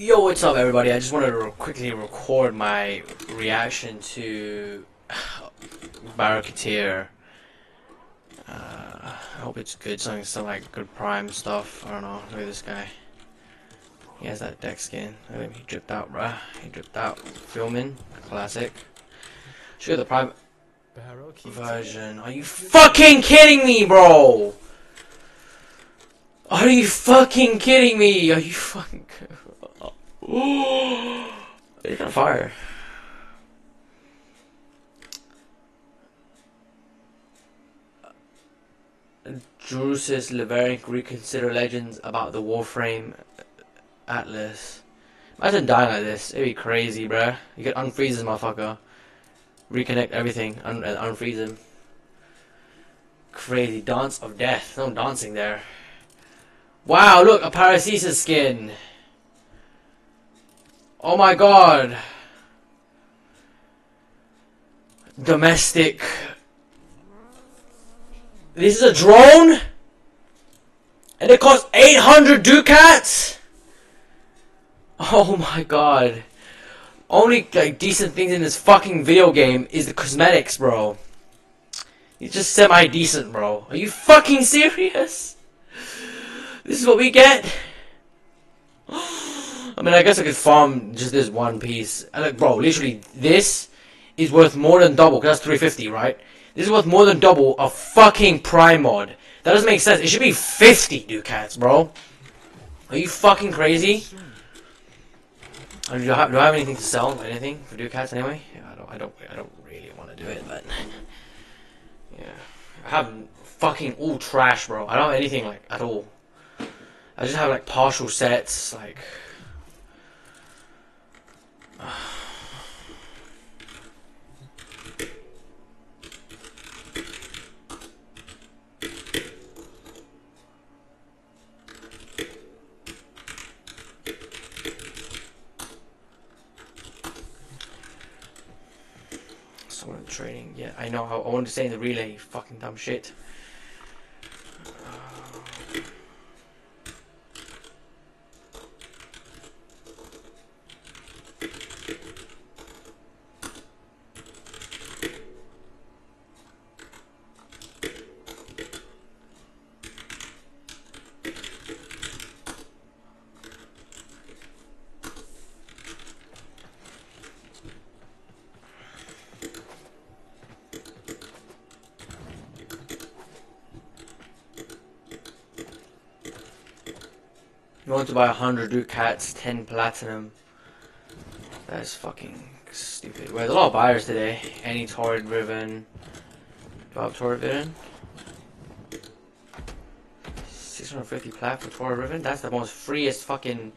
Yo, what's up, everybody? I just wanted to quickly record my reaction to Baro Ki'Teer. Uh, I hope it's good, something, some like good prime stuff. I don't know. Look at this guy. He has that deck skin. Look at him. He dripped out, bruh. He dripped out. Filming. Classic. Show the prime version. Are you fucking kidding me, bro? Are you fucking kidding me? Are you fucking... You're gonna fire. Drusus Leverick reconsider legends about the Warframe Atlas. Imagine dying like this. It'd be crazy, bruh. You could unfreeze this motherfucker. Reconnect everything un unfreeze him. Crazy. Dance of death. No dancing there. Wow, look, a Paracelsus skin. Oh my god. Domestic. This is a drone? And it costs 800 ducats? Oh my god. Only like decent things in this fucking video game is the cosmetics, bro. It's just semi-decent, bro. Are you fucking serious? This is what we get? I mean, I guess I could farm just this one piece. And like, bro, literally, this is worth more than double, because that's 350, right? This is worth more than double a fucking Prime mod. That doesn't make sense. It should be 50 ducats, bro. Are you fucking crazy? Do I, have, do I have anything to sell? Anything for ducats anyway? Yeah, I don't. I don't. I don't really want to do it, but yeah, I have fucking all trash, bro. I don't have anything like at all. I just have like partial sets, like. Someone trading. Yeah, I know how I want to say in the relay. Fucking dumb shit. You want to buy 100 ducats, 10 platinum. That is fucking stupid. Well, there's a lot of buyers today. Any Torid Riven. Do I have Torid Riven? 650 plat for Torid Riven? That's the most freest fucking...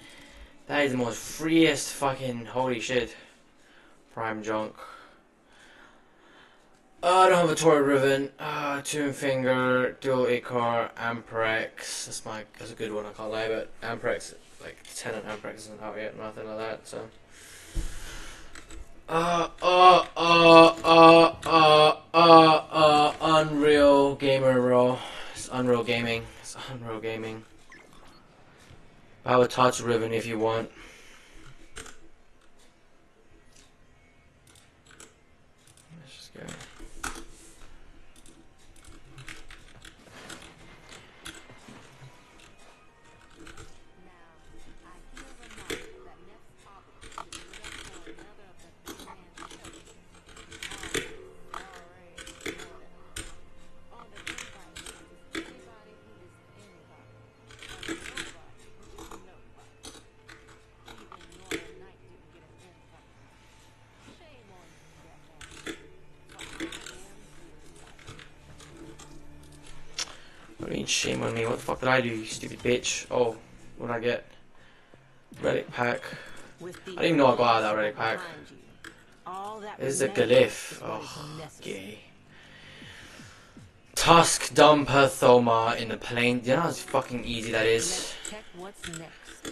That is the most freest fucking... Holy shit. Prime junk. Uh, I don't have a Torid Riven. Uh, Tombfinger, Dual Ichor, Amprex. That's my, that's a good one, I can't lie, but Amprex, like, Tenant Amprex isn't out yet, nothing like that, so. Uh, uh, uh, uh, uh, uh, uh, Unreal Gamer, bro. It's Unreal Gaming. It's Unreal Gaming. I would touch Riven if you want. On me. What did I do, you stupid bitch? Oh, what did I get? Relic pack. I didn't even know I got out of that relic pack. This is a glyph. Oh, gay. Tusk Thumper Doma in the plane. You know how fucking easy that is?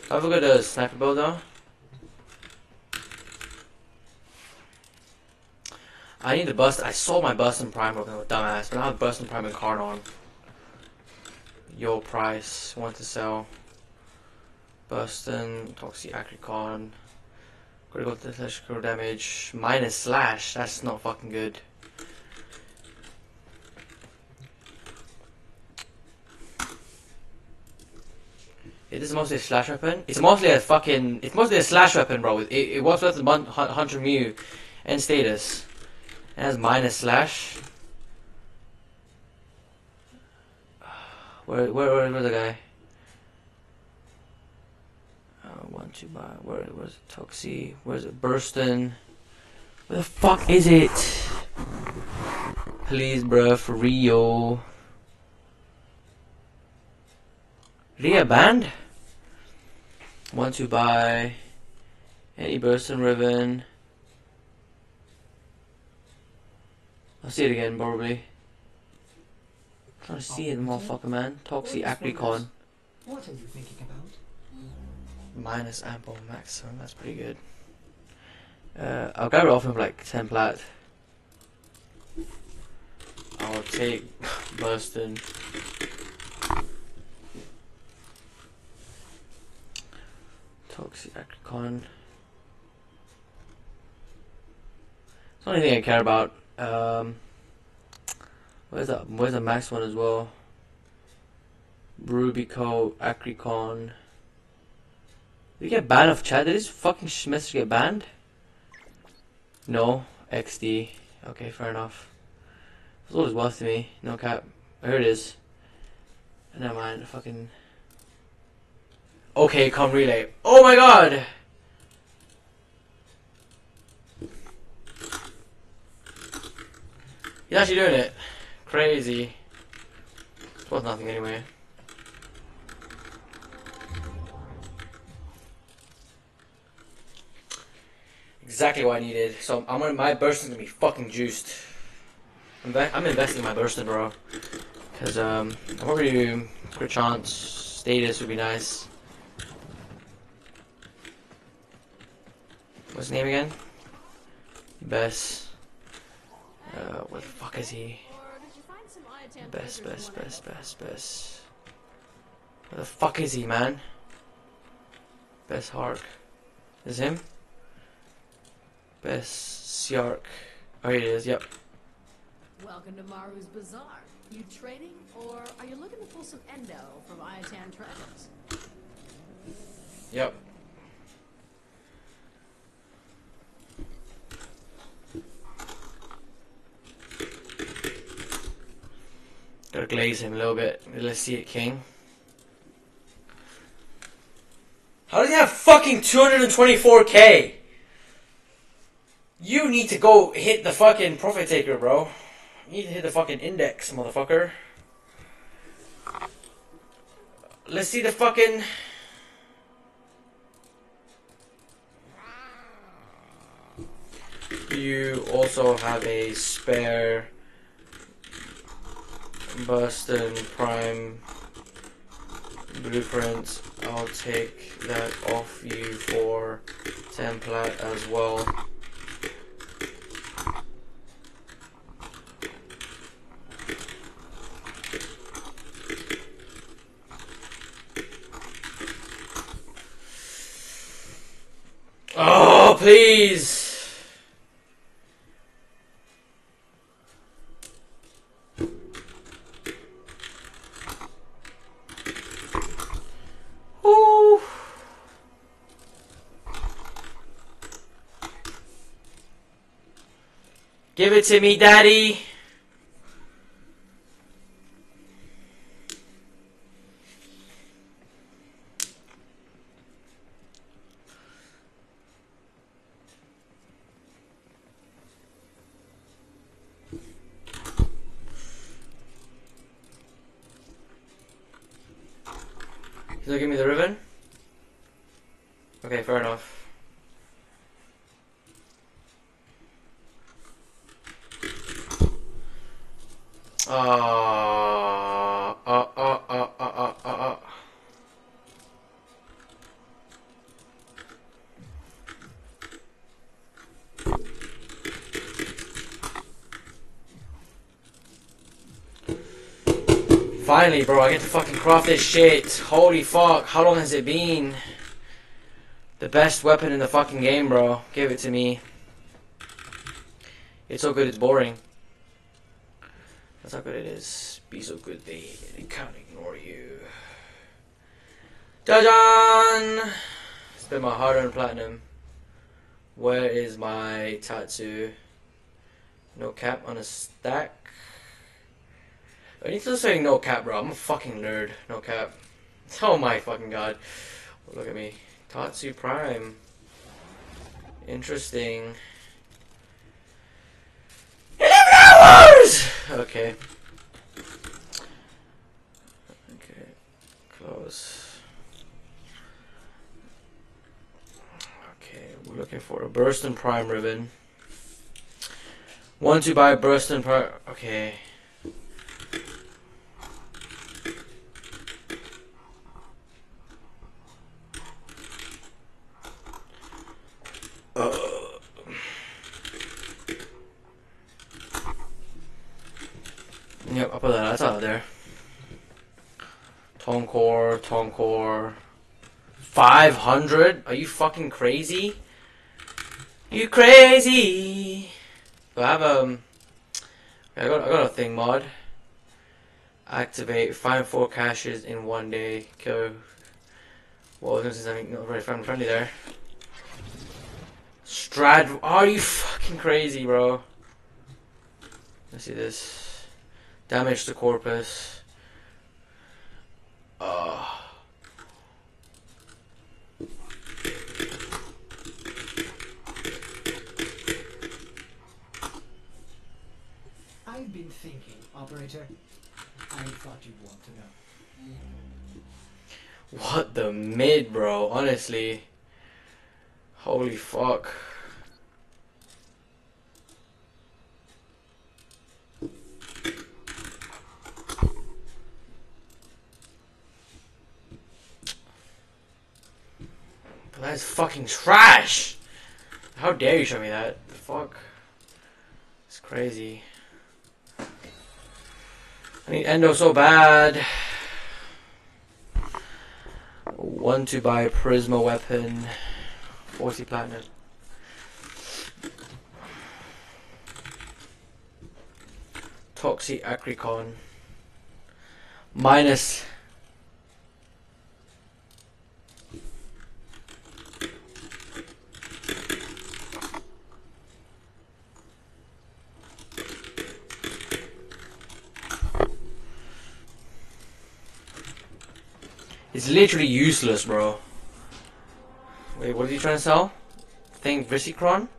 Have a good uh, sniper build though. I need to bust. I sold my Burston Prime with dumbass, but I have Burston Prime and card on. Yo price want to sell. Burston, Toxic Acricon, critical critical damage, minus slash, that's not fucking good. It is mostly a slash weapon. It's mostly a fucking. It's mostly a slash weapon, bro. It, it with the 100 Mew and status. It has minus slash. Where, where, where, where's the guy? Uh, one, two, buy. Where, where's it? Toxie? Where's it? Burston? Where the fuck is it? Please, bruh, for Rio. Ria band? Want to buy any Burston Riven? I'll see it again, probably. To see it, motherfucker, man. Toxic Acricon. What are you thinking about? Minus ample maximum, that's pretty good. Uh, I'll go off him like 10 plat. I'll take Burston. Toxic Acricon. It's the only thing I care about. Um, where's that? Where's the max one as well? Rubico, Acricon. Did you get banned off chat? Did this fucking message get banned? No. XD. Okay, fair enough. It's all worth to me. No cap. Here it is. Never mind. Fucking. Okay, come relay. Oh my god! He's actually doing it. Crazy. It's worth nothing anyway. Exactly what I needed. So I'm gonna my Burston's gonna be fucking juiced. I'm, I'm investing in my Burston, bro. Cause um, I'm already crit chance status would be nice. What's his name again? Bess. Uh, what the fuck is he? Best, best, best, best, best. Where the fuck is he, man? Best Hark. Is him? Best Siark. Oh, here is. yep. Welcome to Maroo's Bazaar. You trading, or are you looking to pull some endo from Ayatan treasures? Yep. Gotta glaze him a little bit. Let's see it, King. How does he have fucking 224k? You need to go hit the fucking profit taker, bro. You need to hit the fucking index, motherfucker. Let's see the fucking. You also have a spare Burston Prime blueprint. I'll take that off you for template as well. Oh, please! To me, Daddy. He's gonna give me the Riven? Okay, fair enough. Uh, uh, uh, uh, uh, uh, uh, uh. Finally, bro, I get to fucking craft this shit. Holy fuck, how long has it been? The best weapon in the fucking game, bro. Give it to me. It's so good, it's boring. That's how good it is. Be so good, they, they can't ignore you. Jajan! Spend my hard-earned platinum. Where is my tattoo? No cap on a stack. I need to say no cap, bro. I'm a fucking nerd. No cap. Oh my fucking god. Look at me. Tatsu Prime. Interesting. 11 hours! Okay. Okay. Close. Okay, we're looking for a Burston Prime Riven. Want to buy Burston Prime. Okay. Uh, yep, I'll put that. That's out there. Tone core, tone core. 500? Are you fucking crazy? You crazy? Do I have um. I got I got a thing mod. Activate find four caches in one day. Go. Well, I was gonna say something not very friendly friendly there. Strad. Are you fucking crazy, bro? Let's see this. Damage to corpus. Oh. I've been thinking, operator. I thought you'd want to know. What the mid, bro? Honestly. Holy fuck. That's fucking trash! How dare you show me that? The fuck? It's crazy. I need Endo so bad. Want to buy Prisma weapon. 40 platinum. Toxic Acricon. Minus. It's literally useless, bro. Wait, what are you trying to sell? Think Visicron?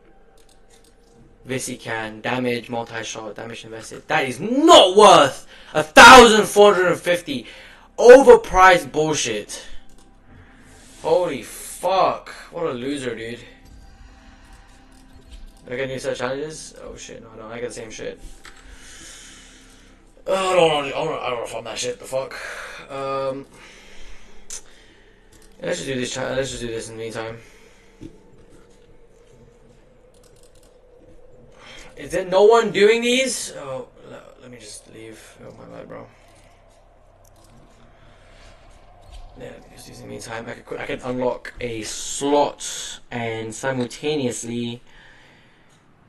Visican, damage, multi-shot, damage invested. That is not worth a thousand four hundred and fifty. Overpriced bullshit. Holy fuck. What a loser, dude. Do I get new set challenges? Oh shit, no, no, I get the same shit. Uh, I don't want to, I don't, I don't want to farm that shit, the fuck. Um, let's just do this, let's just do this in the meantime. Is there no one doing these? Oh, le- let me just leave. Oh my bad, bro. Yeah, just using the meantime, I could I can unlock a slot and simultaneously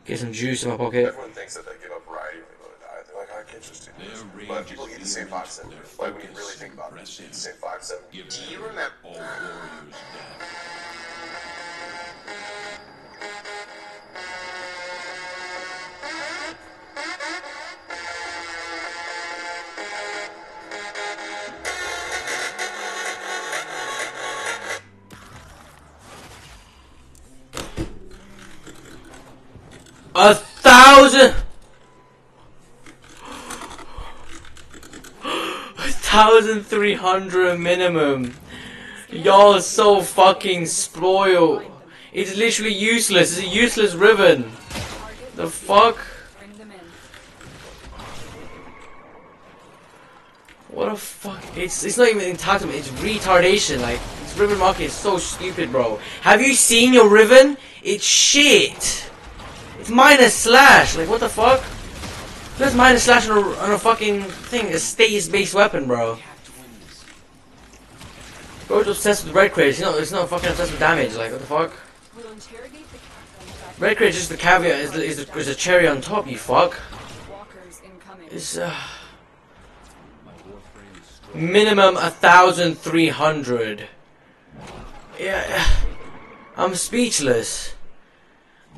get some juice in my pocket. Everyone thinks that they give up riding when they go to die. They're like, I can't do. But people eat the same five seven. Like when you really think about it, you eat the same five seven. Do you remember? All warriors dead. A thousand. A thousand three hundred minimum. Y'all are so fucking spoiled. It's literally useless. It's a useless Riven. The fuck? What a fuck? It's it's not even entitlement. It's retardation. Like this Riven market is so stupid, bro. Have you seen your Riven? It's shit. It's minus slash. Like what the fuck? There's minus slash on a, on a fucking thing. A status based weapon, bro. Bro's obsessed with red crates. He's not, he's not fucking obsessed with damage. Like, what the fuck? Red crate is just the caveat, is is the, is the cherry on top, you fuck. It's, uh... Minimum a thousand three hundred. Yeah, I'm speechless.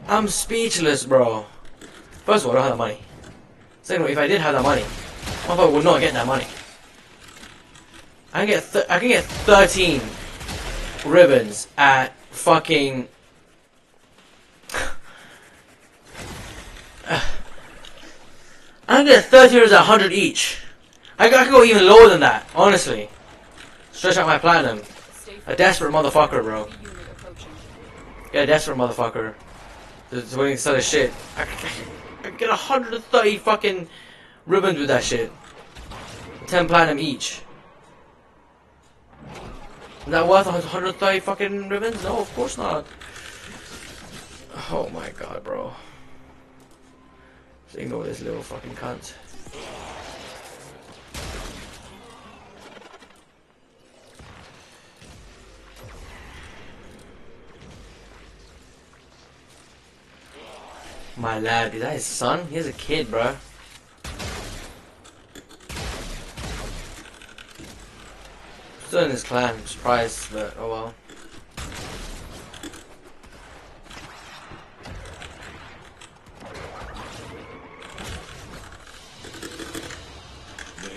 I'm speechless, bro. First of all, I don't have the money. Of all, if I did have that money, motherfucker would not get that money. I can get I can get thirteen Rivens at fucking. I can get thirty Rivens at hundred each. I, I could go even lower than that, honestly. Stretch out my platinum. A desperate motherfucker, bro. Yeah, desperate motherfucker. That's winning sort of shit. Get 130 fucking Rivens with that shit. 10 platinum each. Is that worth 130 fucking Rivens? No, of course not. Oh my god, bro. Just ignore this little fucking cunt. My lad, is that his son? He's a kid, bro. Still in his clan, I'm surprised, but oh well.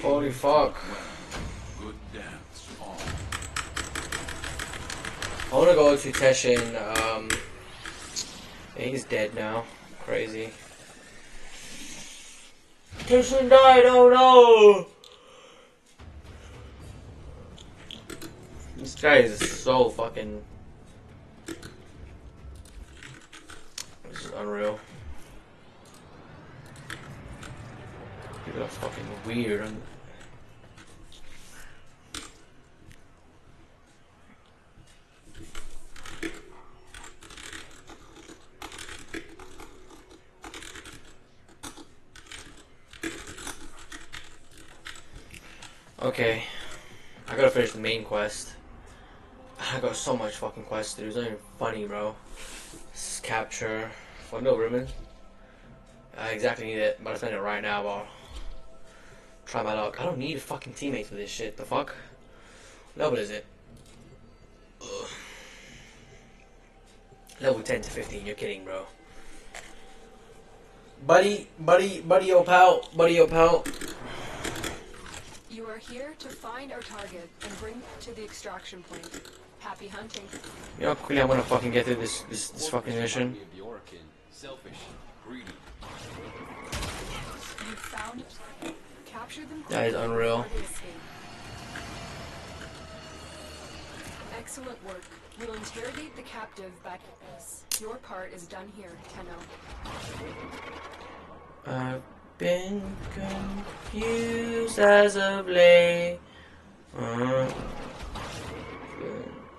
Holy fuck. I wanna go to Teshin, um he's dead now. Crazy. Teshin died, oh no! This guy is so fucking This is unreal. People are fucking weird and Okay. I gotta finish the main quest. I got so much fucking quests to do. It's not even funny, bro. This is capture. For no Riven. I exactly need it, but I spend it right now, bro. Try my luck. I don't need fucking teammates for this shit. The fuck? Level is it? Ugh. Level 10 to 15, you're kidding, bro. Buddy, buddy, buddy, yo, pal. Buddy, yo, pal. You are here to find our target and bring it to the extraction point. Happy hunting. You know how quickly I'm gonna fucking get through this this, this fucking mission. Of the Orokin. Selfish, greedy. You found it. Capture them. That is unreal. before they escape. Excellent work. We'll interrogate the captive back at base. Your part is done here, Tenno. I've uh, been confused as of late. Uh,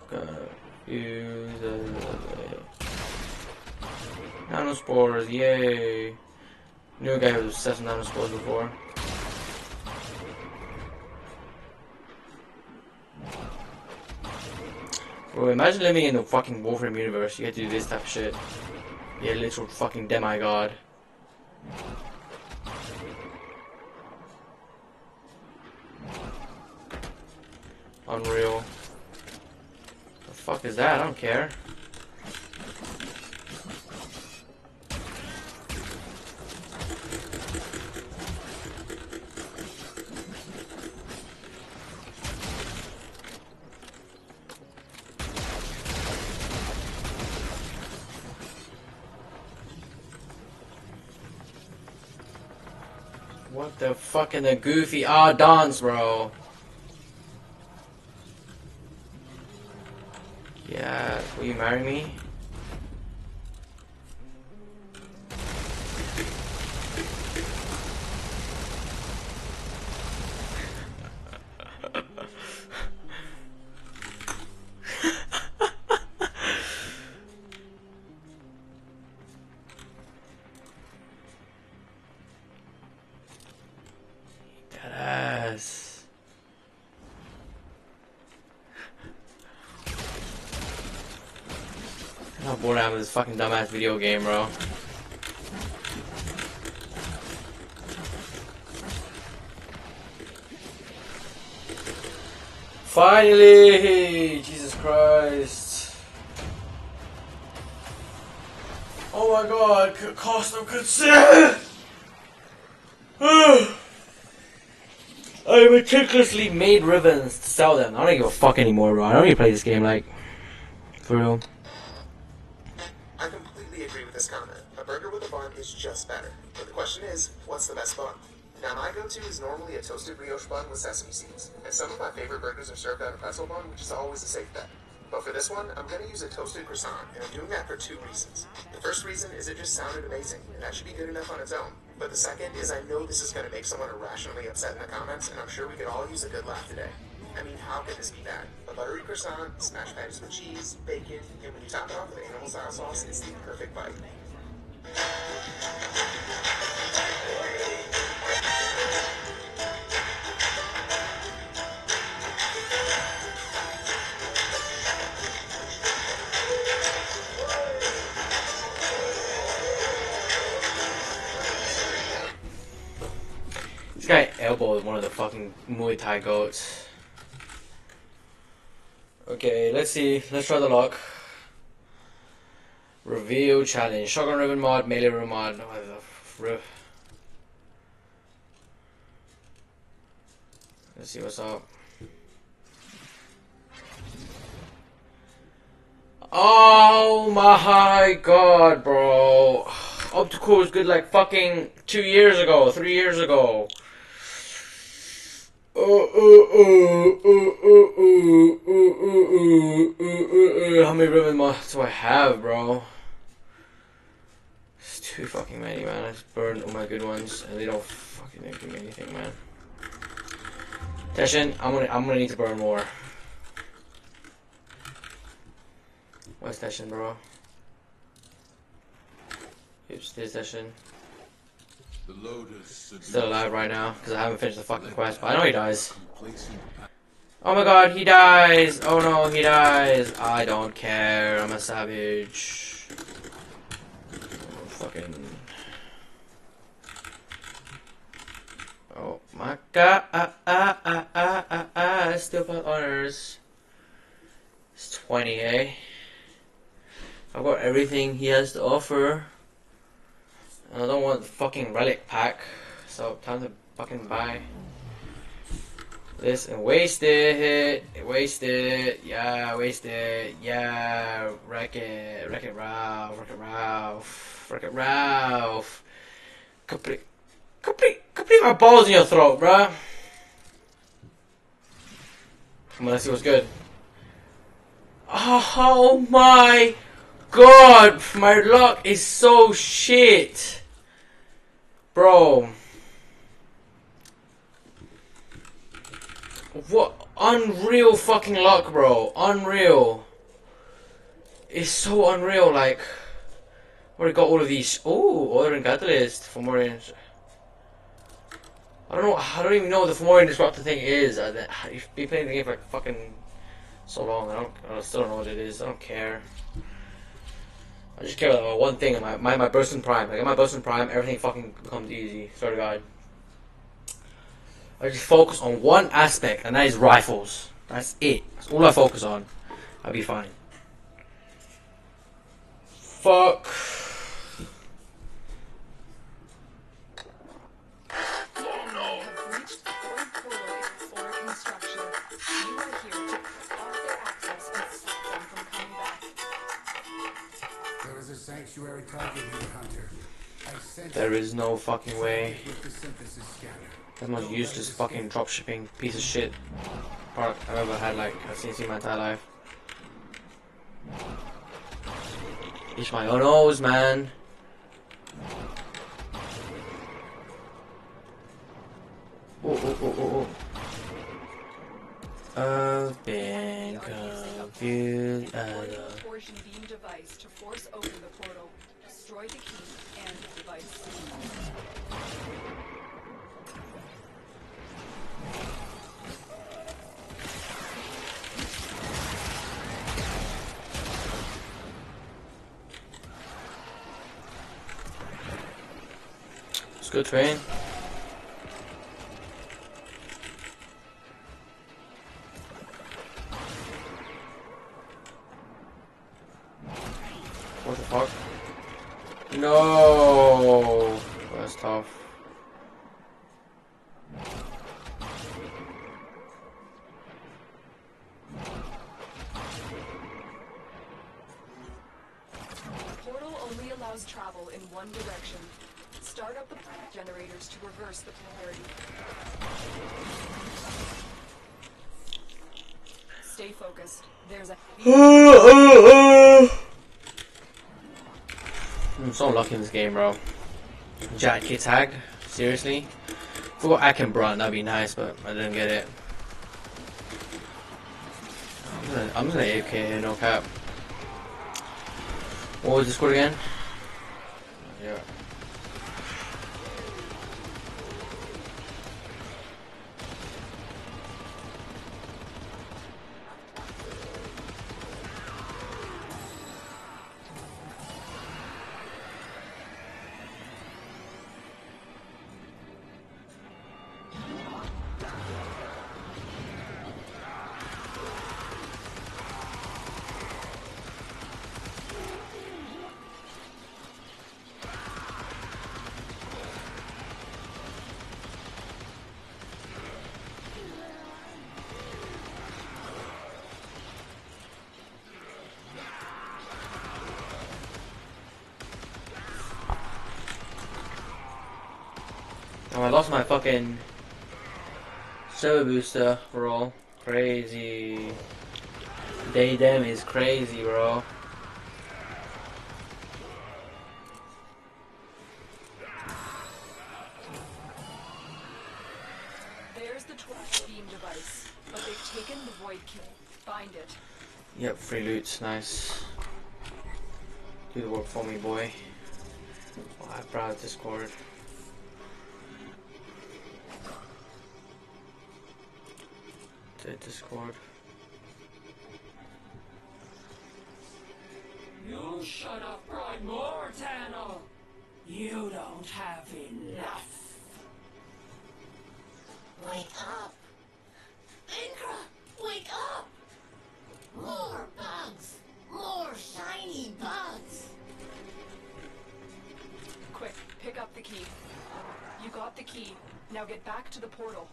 confused as of late. Nanospores, yay! Knew a guy who was obsessed with nanospores before. Bro, imagine living in the fucking Warframe universe. You get to do this type of shit. You're a literal fucking demigod. Unreal. The fuck is that? I don't care. What the fuck in the goofy ah dance, bro? Yeah, will you marry me? This fucking dumbass video game, bro. Finally! Jesus Christ. Oh my god, cost of consent! I meticulously made Rivens to sell them. I don't give a fuck anymore, bro. I don't even play this game like for real. Toasted brioche bun with sesame seeds. And some of my favorite burgers are served on a pretzel bun, which is always a safe bet. But for this one, I'm going to use a toasted croissant, and I'm doing that for two reasons. The first reason is it just sounded amazing, and that should be good enough on its own. But the second is I know this is going to make someone irrationally upset in the comments, and I'm sure we could all use a good laugh today. I mean, how could this be bad? A buttery croissant, smashed patties with cheese, bacon, and when you top it off with animal style sauce, it's the perfect bite. Elbowed one of the fucking Muay Thai goats. Okay, let's see. Let's try the lock. Reveal challenge. Shotgun Riven mod, melee Riven mod. Oh, the f- Let's see what's up. Oh my god, bro. Optical was good like fucking two years ago, three years ago. How many Riven mods do I have, bro? It's too fucking many, man. I just burned all my good ones, and they don't fucking give me anything, man. Teshin, I'm gonna, I'm gonna need to burn more. What's Teshin, bro? Oops, there's Teshin. Still alive right now, because I haven't finished the fucking quest, but I know he dies. Oh my god, he dies! Oh no, he dies! I don't care, I'm a savage. Fucking. Oh my god, ah, ah, ah, ah, ah, ah, honors. It's 20, eh? I've got everything he has to offer. And I don't want the fucking relic pack, so time to fucking buy this and waste it, waste it, yeah, waste it, yeah, wreck it, wreck it, Ralph, wreck it, Ralph, wreck it, Ralph. Complete, complete, complete my balls in your throat, bruh. Come on, let's see what's good. Oh my god, my luck is so shit. Bro. What unreal fucking luck, bro. Unreal. It's so unreal, like already got all of these oh, Order Catalyst for more I don't know I don't even know what the Fomorian Disruptor thing is. I've been playing the game for like fucking so long. I don't I still don't know what it is. I don't care. I just care about one thing. My my my Burston Prime. Like my Burston Prime, everything fucking becomes easy. Swear to God. I just focus on one aspect, and that is rifles. That's it. That's all I focus on. I'll be fine. Fuck. Sanctuary target here, Hunter. There is no fucking way. with the synthesis scanner. The most useless fucking dropshipping piece of shit product I've ever had, like, I've seen in my entire life. It's my own nose, man. This game, bro. Jack gets tagged? Seriously? Forgot I can run, that'd be nice, but I didn't get it. I'm gonna, I'm gonna AFK here, no cap. What was the score again? Oh, I lost my fucking server booster, bro. Crazy. Day them is crazy, bro. There's the beam device, but they've taken the void key. Find it. Yep, free loot, nice. Do the work for me, boy. Oh, I proud Discord. The Discord. You should have brought more, Tenno. You don't have enough. Wake up! Inkra, wake up! More bugs! More shiny bugs! Quick, pick up the key. You got the key. Now get back to the portal.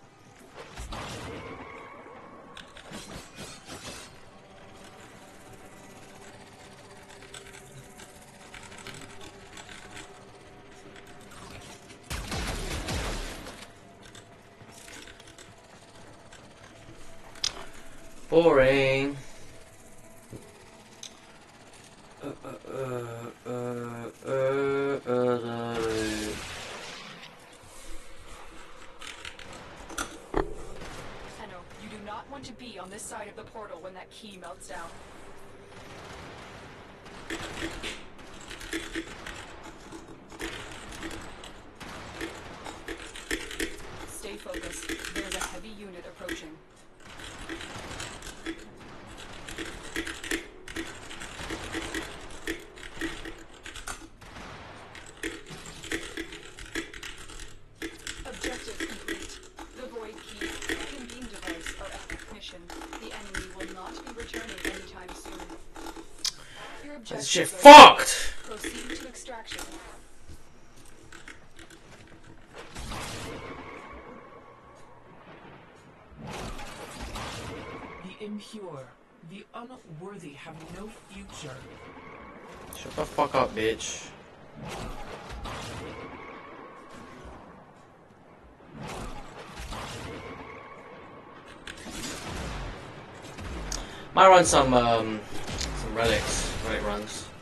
Boring. Uh, uh, uh, uh, uh, uh, uh. Tenno, you do not want to be on this side of the portal when that key melts down. Stay focused. There's a heavy unit approaching. Objective complete. The void key and beam device are at the mission. The enemy will not be returning anytime soon. Your This shit fucked! Proceed to extraction. The impure, the unworthy have no future. Shut the fuck up, bitch. Might run some um some relics, relic runs.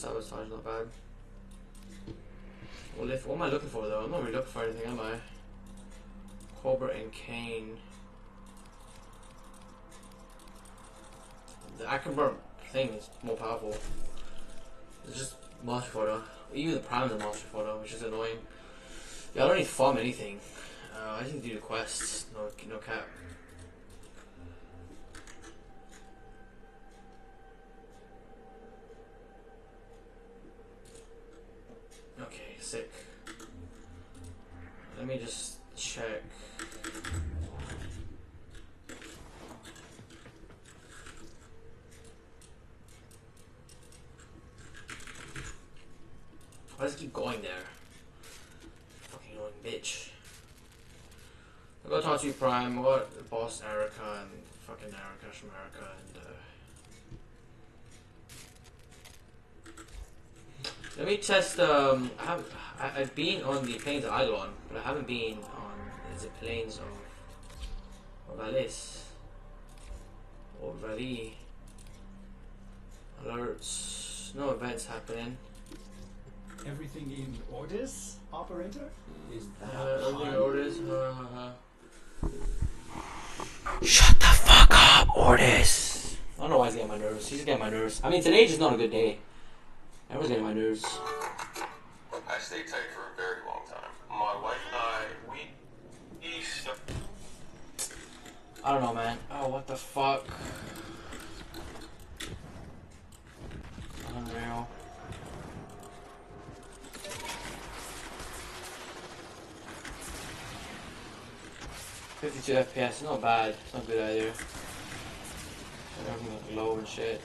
Sabotage not bad. Well, if what am I looking for though? I'm not really looking for anything, am I? Cobra and Crane. The Akron thing is more powerful. It's just monster photo. Even the prime's a monster photo, which is annoying. Yeah, I don't need to farm anything. Uh, I just need to do the quests. No, no cap. Okay, sick. Let me just check. Why does it keep going there? Fucking annoying bitch. I got Tatsu Prime, I got the boss Erica and fucking Erica from and uh Let me test um I have I, I've been on the plains of Eidolon, but I haven't been on the plains of of Alice. Or Valley. Alerts. No events happening. Everything in orders, operator? Is that Uh, everything fine? orders. Uh, uh, Shut the fuck up, Ordis. I don't know why he's getting my nerves. He's getting my nerves. I mean, today just not a good day. Everyone's getting my nerves. I stayed tight for a very long time. My wife and I, we, we I don't know, man. Oh, what the fuck? Unreal. Fifty-two FPS, not bad. It's not good either. Everything like low and shit.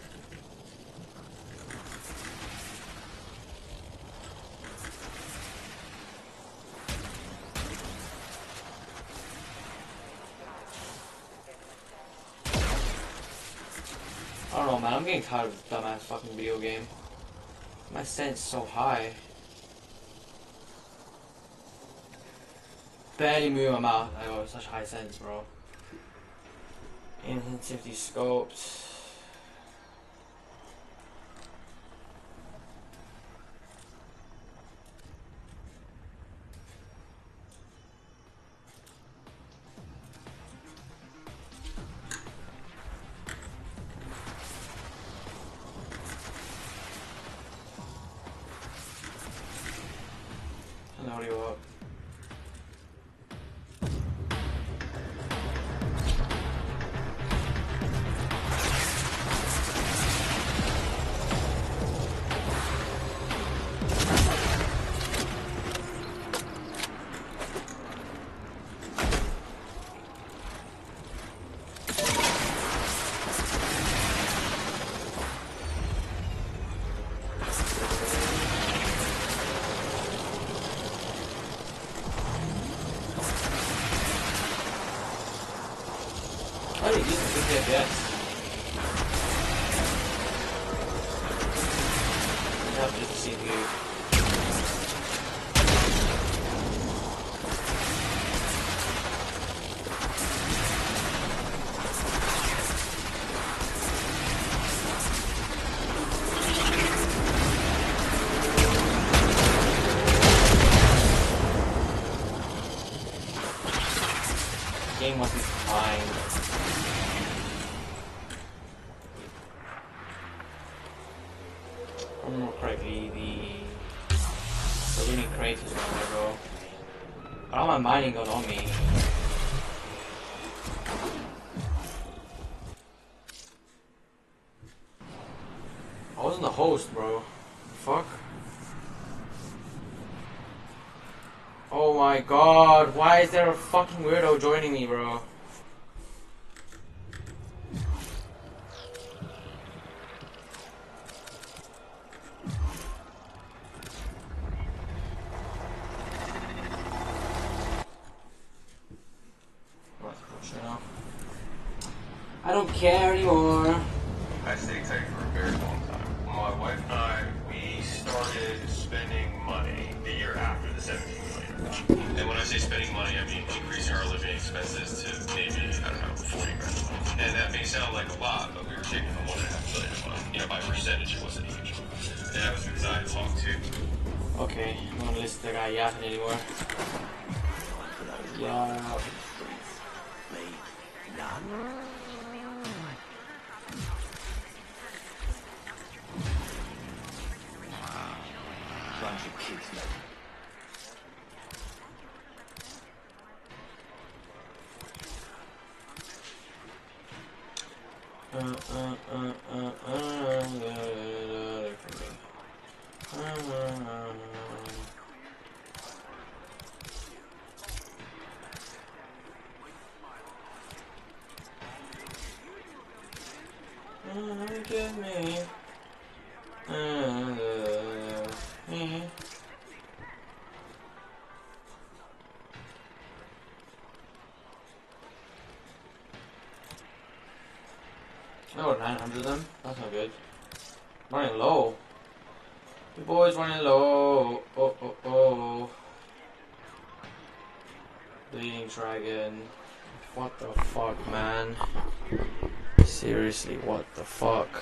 I don't know, man. I'm getting tired of this dumbass fucking video game. My sense so high. Barely move my mouth. I got such high sense, bro. Intensity scoped. Load remember correctly, the the winning crate is where I go. I don't have my mining gun on me. I wasn't the host, bro. Fuck. Oh my god, why is there a fucking weirdo joining me, bro? Them? That's not good. Running low. The boy's running low. Oh, oh, oh. Bleeding Dragon. What the fuck, man? Seriously, what the fuck?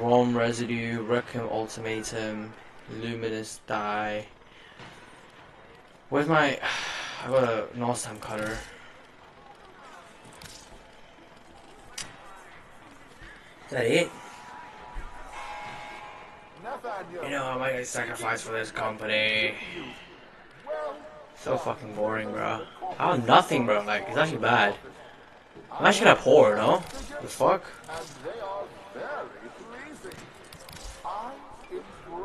Rome Residue, Requiem Ultimatum, Luminous Die. Where's my... I got a Nosam cutter. Is that it? You know, I might get sacrificed for this company. So fucking boring, bro. I have nothing, bro. Like, it's actually bad. I'm actually gonna pour, no? The fuck?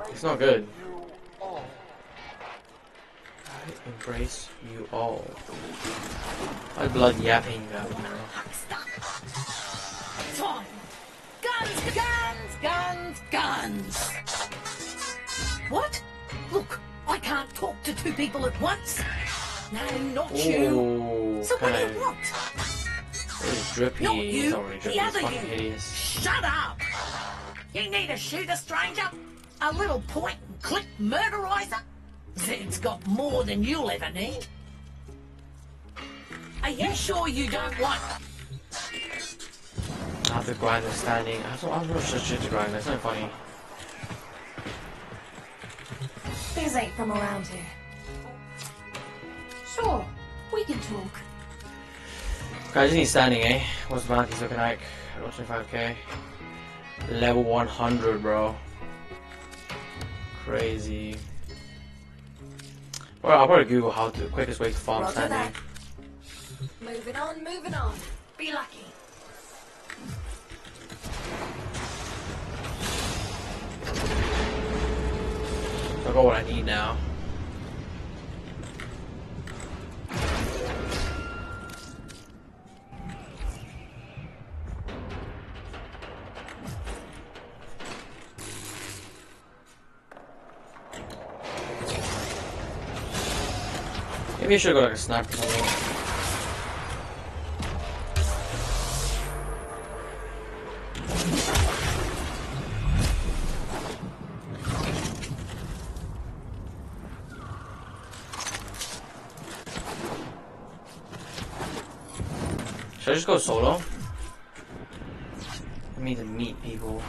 It's not good. I embrace you all. My blood yapping about now. Guns, guns, guns, guns. What? Look, I can't talk to two people at once. No, not you. Ooh, So what do you want? It's drippy. Not you, not really drippy. the other you. hideous. Shut up! You need to shoot a stranger? A little point and click murderizer? Zuud's got more than you'll ever need. Are you sure you don't want... I have to grind the standing. I don't, I don't know shit to grind. That's not funny. These ain't from around here. Sure, we can talk. Guys, just need standing, eh? What's the bounties looking like? I got 25k. Level 100, bro. Crazy. Well, I'll probably Google how to the quickest way to farm Roger standing. that. Moving on, moving on. Be lucky. I got what I need now. Maybe I should go like a sniper just go solo? I need to meet people.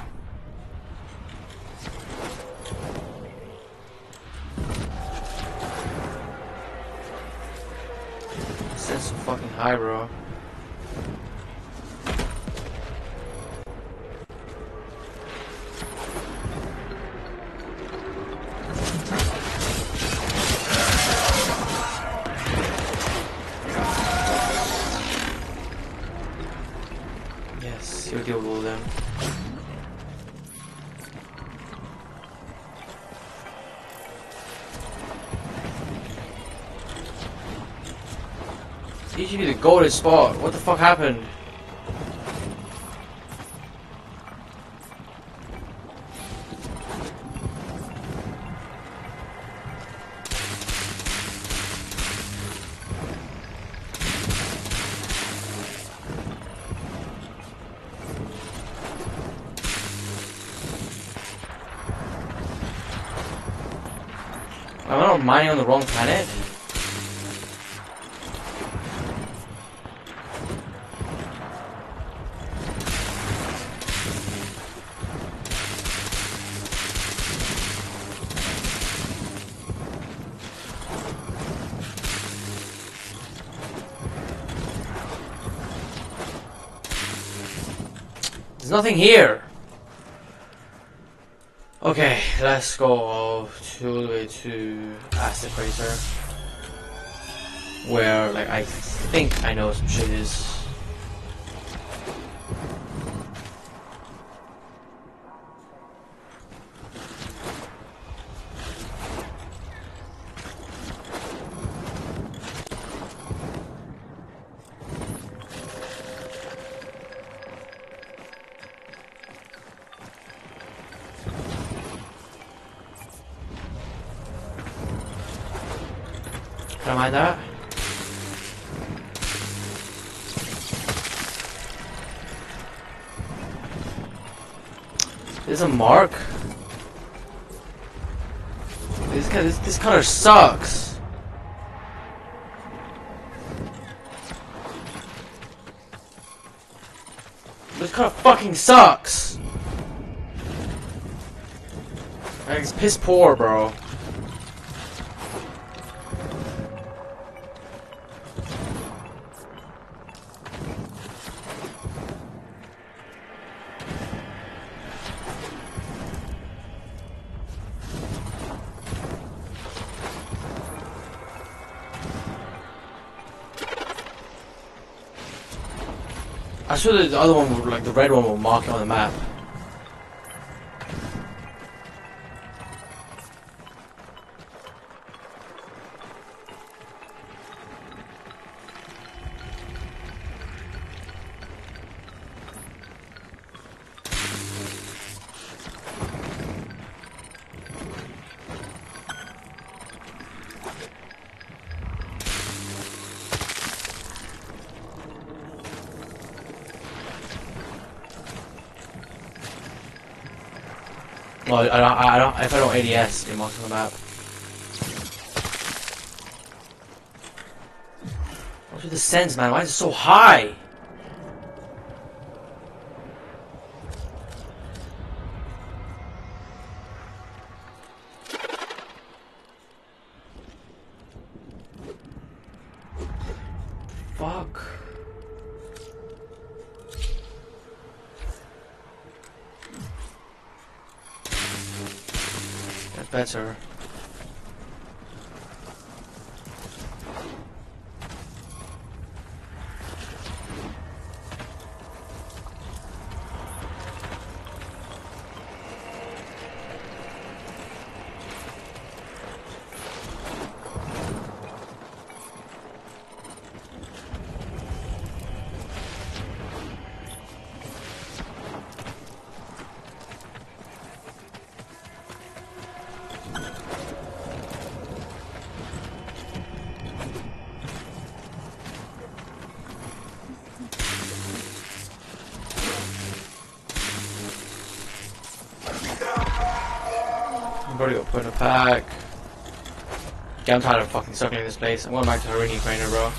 It's be the golden spot. What the fuck happened? Am I mining on the wrong planet? Nothing here. Okay, let's go to the way to Acid Crater. Where, like, I think I know some shit is. Mark. This kind of this, this color sucks. This color fucking sucks. It's piss poor, bro. That the other one, like the red one, will mark it on the map. Well, I don't, I don't, if I don't ADS, it marks on the map. What's with the sense, man? Why is it so high? Pack. Yeah, I'm tired of fucking sucking in this place. I'm going back to Harini Craner, bro.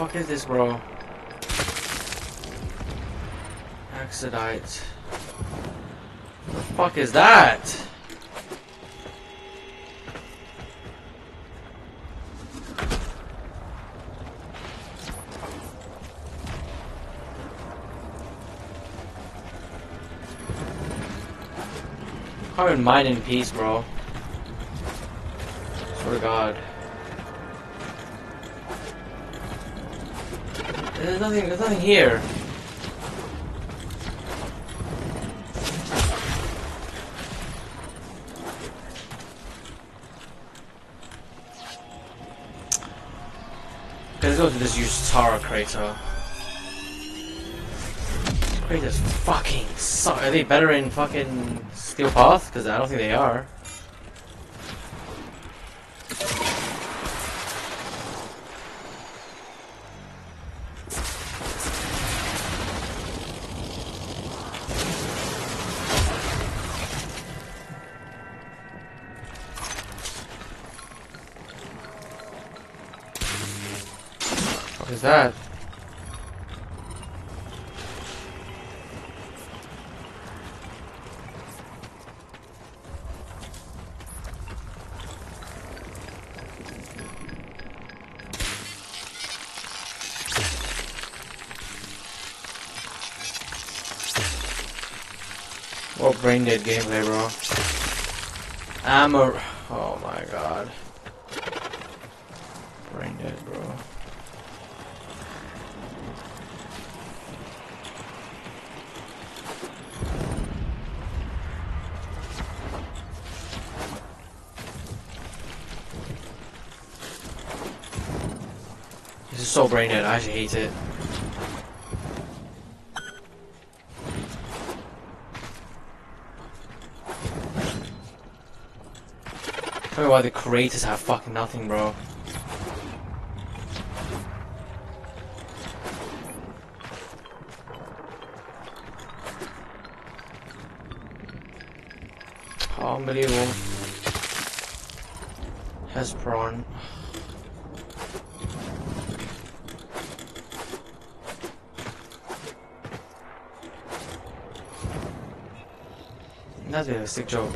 Fuck is this, bro? Axidite. What the fuck is that? Can't even mine in peace, bro. Swear to God. There's nothing. There's nothing here. Let's go to this used Tara crater. Craters fucking suck. Are they better in fucking Steel Path? Because I don't think they are. Brain dead gameplay, bro? I'm a. Oh my god. Brain dead, bro. This is so brain dead. I hate it. Why the creators have fucking nothing, bro. Unbelievable. Hesperon. That's a sick joke.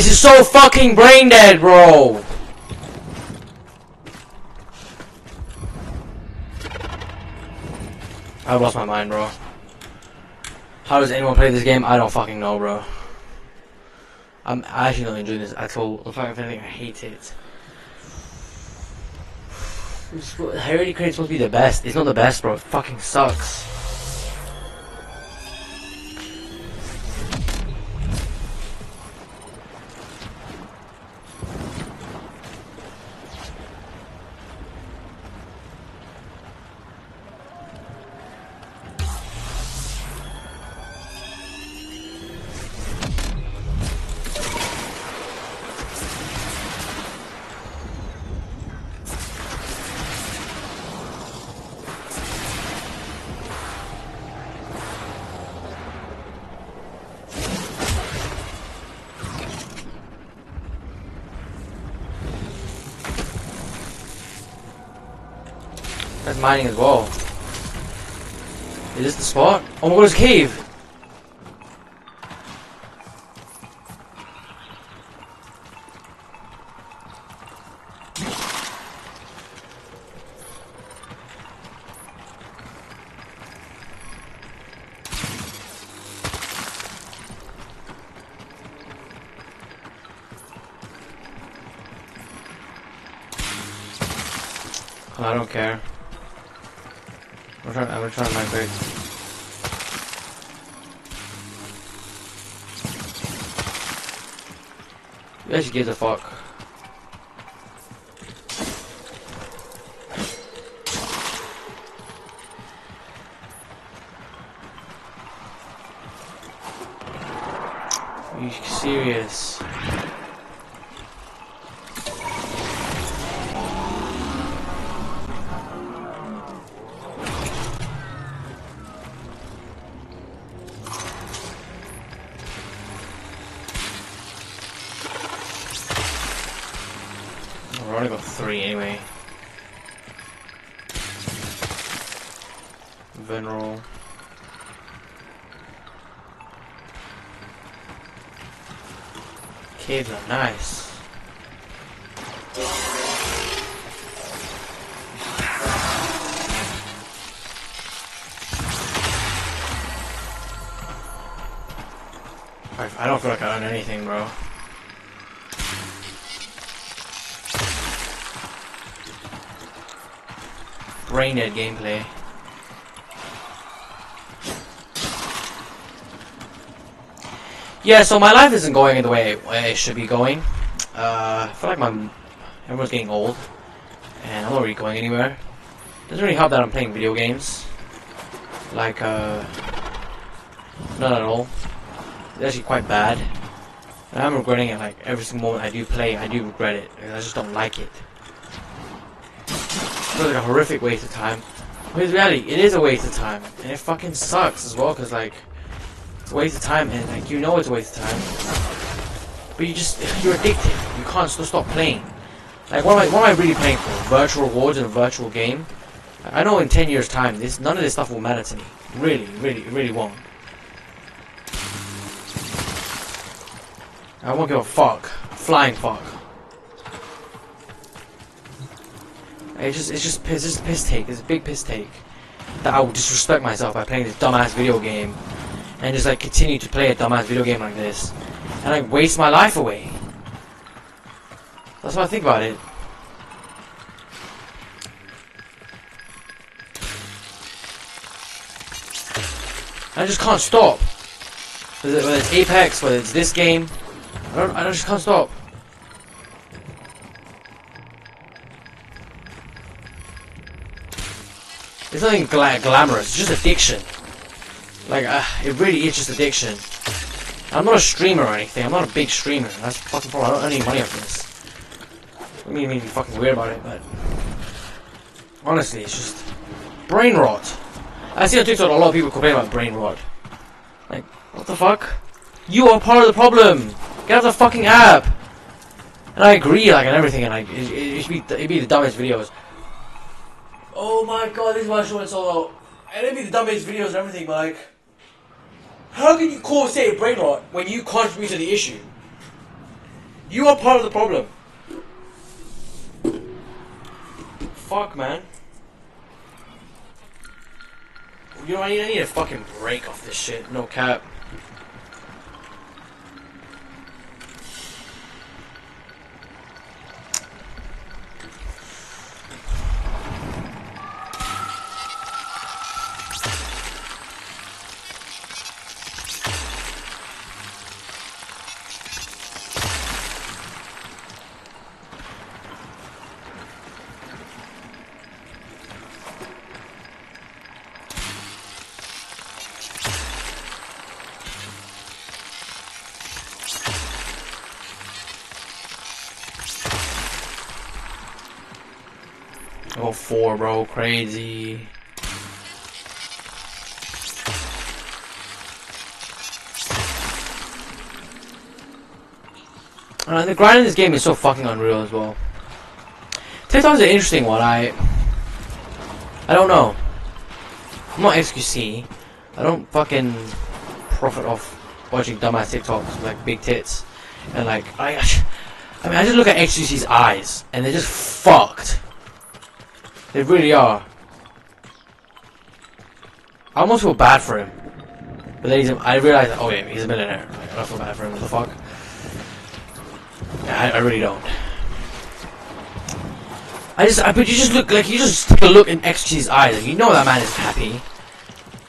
This is so fucking brain dead, bro. I've lost my mind, bro. How does anyone play this game? I don't fucking know, bro. I'm actually not enjoying this at all. In fact, if anything, I hate it. Hereditary Crate is supposed to be the best. It's not the best, bro. It fucking sucks. Mining as well. Is this the spot? Oh my god, it's a cave! Actually gives a fuck? Yeah, so my life isn't going the way it should be going. Uh, I feel like my everyone's getting old, and I'm not really going anywhere. Doesn't really help that I'm playing video games. Like, uh, not at all. It's actually quite bad. And I'm regretting it. Like every single moment I do play, I do regret it. I just don't like it. It's like a horrific waste of time. But in reality, it is a waste of time, and it fucking sucks as well. Cause like, it's a waste of time, man. like you know it's a waste of time. But you just you're addicted. You can't stop playing. Like what am I what am I really playing for? Virtual rewards in a virtual game? I know in ten years time this none of this stuff will matter to me. Really, really, really won't. I won't give a fuck. Flying fuck. It's just it's just piss it's just piss take. It's a big piss take. That I will disrespect myself by playing this dumbass video game and just like continue to play a dumbass video game like this. And like waste my life away. That's what I think about it. I just can't stop. Whether it's Apex, whether it's this game, I don't. I just can't stop. It's nothing gla glamorous. It's just addiction. Like, uh, it really is just addiction. I'm not a streamer or anything. I'm not a big streamer. That's fucking problem. I don't earn any money off this. I mean, be fucking weird about it, but honestly, it's just brain rot. I see on TikTok a lot of people complain about brain rot. Like, what the fuck? You are part of the problem. Get off the fucking app. And I agree, like, and everything, and like, it, it, should be, it'd be the dumbest videos. Oh my god, this is why I show it. And it'd be the dumbest videos and everything, but like, how can you call say brain rot when you contribute to the issue? You are part of the problem. Fuck, man. You know, I need, I need a fucking break off this shit. No cap. Bro. Crazy. Uh, the grind in this game is so fucking unreal as well. TikTok's an interesting one. I I don't know. I'm not XQC. I don't fucking profit off watching dumbass TikToks like big tits. And like I I mean I just look at XQC's eyes and they're just fucked. They really are. I almost feel bad for him. But then he's, I realize, oh yeah, he's a millionaire. I don't feel bad for him, what the fuck? Yeah, I, I really don't. I just, I, but you just look like you just take a look in XQC's eyes. Like, you know that man is happy.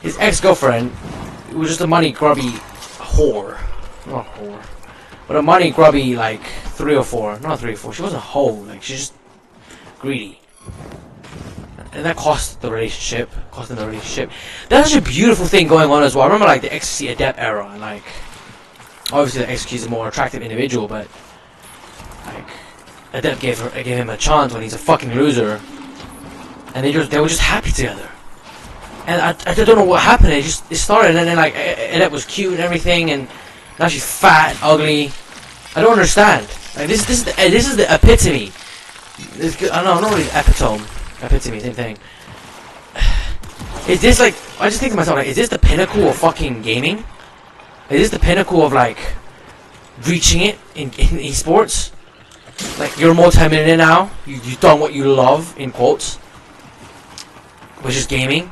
His ex-girlfriend was just a money grubby whore, not whore, but a money grubby like three or four, not three or four. She wasn't a hoe. Like she's just greedy, and that cost the relationship. Cost the relationship. That's such a beautiful thing going on as well. I remember like the XQC Adept era, and like obviously the XQC is a more attractive individual, but like Adept gave her gave him a chance when he's a fucking loser, and they just they were just happy together. And I, I don't know what happened. It just it started, and then like Adept was cute and everything, and now she's fat, and ugly. I don't understand. Like this this is the, this is the epitome. This, I don't know, not really epitome, epitome, same thing. Is this like? I just think to myself, like, is this the pinnacle of fucking gaming? Is this the pinnacle of like reaching it in, in esports? Like you're a multi-millionaire now. You you've done what you love in quotes, which is gaming.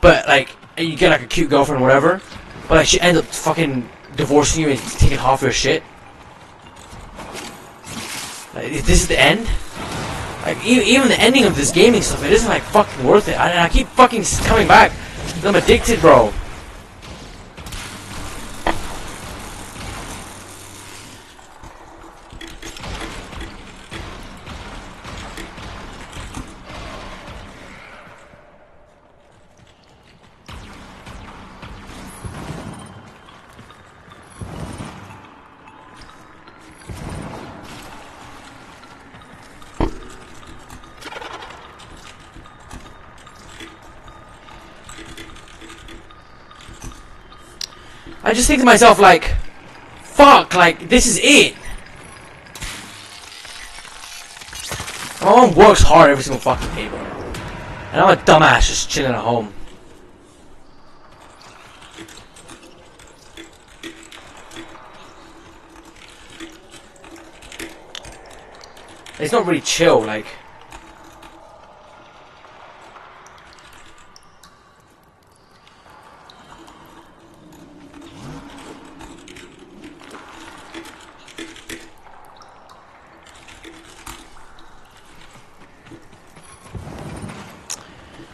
But like you get like a cute girlfriend or whatever. But like she ends up fucking divorcing you and taking half your shit. Like this is the end. Like even, the ending of this gaming stuff, it isn't like fucking worth it. I, I keep fucking coming back. I'm addicted, bro. I just think to myself like, fuck, like this is it. My mom works hard every single fucking day, bro. And I'm a dumbass just chilling at home. It's not really chill, like.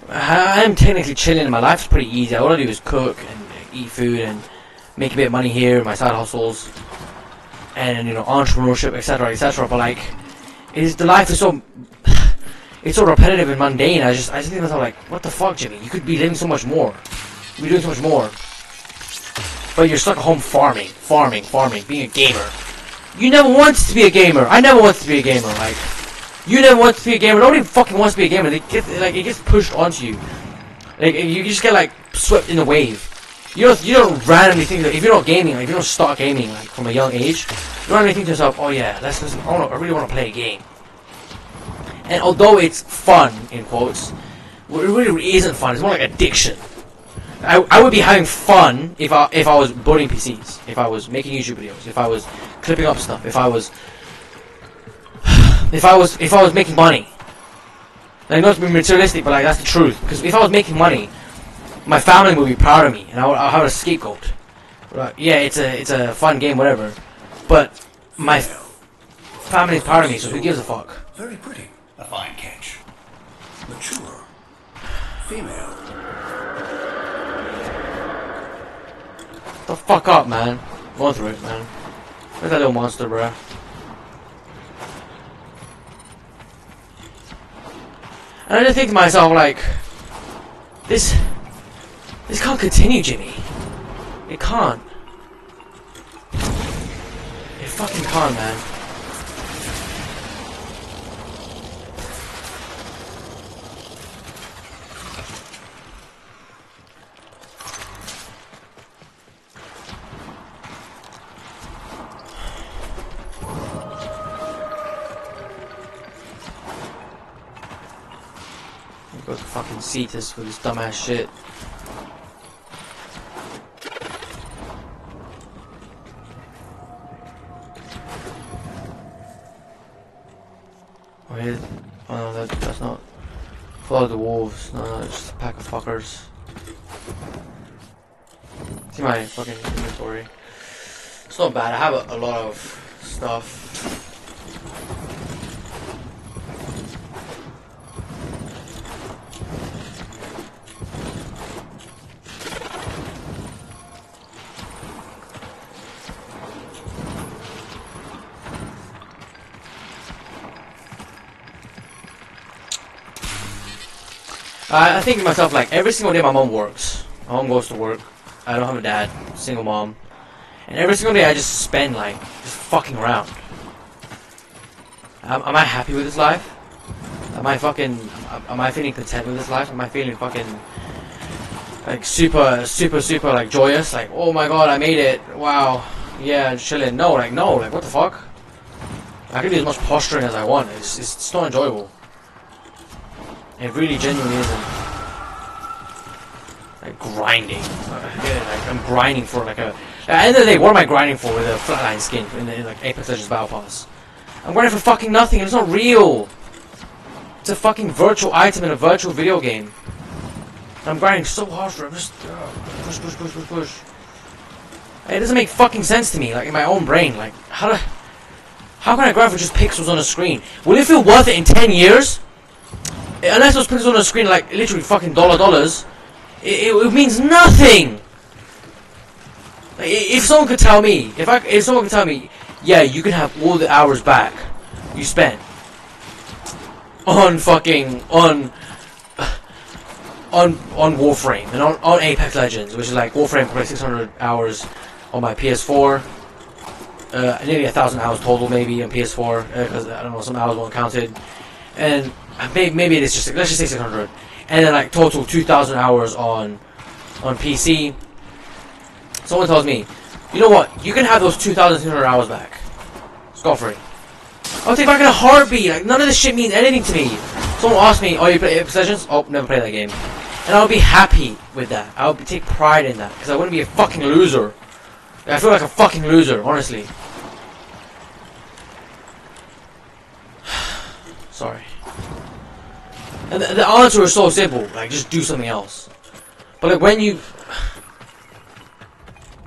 Uh, I am technically chilling. My life's pretty easy. All I do is cook and uh, eat food and make a bit of money here, my side hustles, and you know entrepreneurship, etc., etc. But like, is the life is so it's so repetitive and mundane. I just I just think myself like, what the fuck, Jimmy? You could be living so much more. You could be doing so much more. But you're stuck at home farming, farming, farming, being a gamer. You never wanted to be a gamer. I never wanted to be a gamer. Like. You never want to be a gamer. Nobody fucking wants to be a gamer. They get like it gets pushed onto you. Like you just get like swept in the wave. You don't you don't randomly think that if you're not gaming, like if you don't start gaming like from a young age, you randomly think to yourself, oh yeah, let's listen. I, wanna, I really want to play a game. And although it's fun in quotes, it really isn't fun. It's more like addiction. I, I would be having fun if I if I was building PCs, if I was making YouTube videos, if I was clipping up stuff, if I was if I was if I was making money. Like not to be materialistic, but like that's the truth. Because if I was making money, my family would be proud of me, and I would I'll have a scapegoat. Right? Yeah, it's a it's a fun game, whatever. But my family's proud of me, so who gives a fuck? Very pretty. A fine catch. Mature. Female. The fuck up, man. Going through it, man. Where's that little monster, bruh? And I just think to myself, like, this, this can't continue, Jimmy. It can't. It fucking can't, man. Go to fucking Cetus with his dumbass shit. Oh, oh no, that, that's not. Follow the wolves. No, no, just a pack of fuckers. See my fucking inventory. It's not bad. I have a, a lot of stuff. I, I think to myself like every single day my mom works. My mom goes to work. I don't have a dad, single mom, and every single day I just spend like just fucking around. Am, am I happy with this life? Am I fucking? Am I feeling content with this life? Am I feeling fucking like super, super, super like joyous? Like oh my god, I made it! Wow, yeah, chilling. No, like no, like what the fuck? I can do as much posturing as I want. It's it's, it's not enjoyable. It really genuinely isn't. Like grinding. Again, like I'm grinding for like a. At the end of the day, what am I grinding for with a flatline skin in, the, in like Apex Legends Battle Pass? I'm grinding for fucking nothing. It's not real. It's a fucking virtual item in a virtual video game. I'm grinding so hard for it. Just uh, push, push, push, push, push. It doesn't make fucking sense to me. Like in my own brain, like how do, how can I grind for just pixels on a screen? Will it feel worth it in 10 years? Unless those pixels on the screen like literally fucking dollar dollars, it, it, it means nothing. Like, if someone could tell me, if I, if someone could tell me, yeah, you can have all the hours back you spent on fucking on on on Warframe and on, on Apex Legends, which is like Warframe probably 600 hours on my PS4, uh, nearly a thousand hours total maybe on PS4 because I don't know some hours weren't counted, and maybe maybe it's just let's just say 600, and then like total 2,000 hours on on PC. Someone tells me, you know what? You can have those 2,600 hours back. Scot free. I'll take back in a heartbeat. Like none of this shit means anything to me. Someone asks me, "Oh, you play Legends?" Oh, never played that game. And I'll be happy with that. I'll take pride in that because I wouldn't be a fucking loser. I feel like a fucking loser, honestly. Sorry. The, the answer is so simple. Like, just do something else. But like when you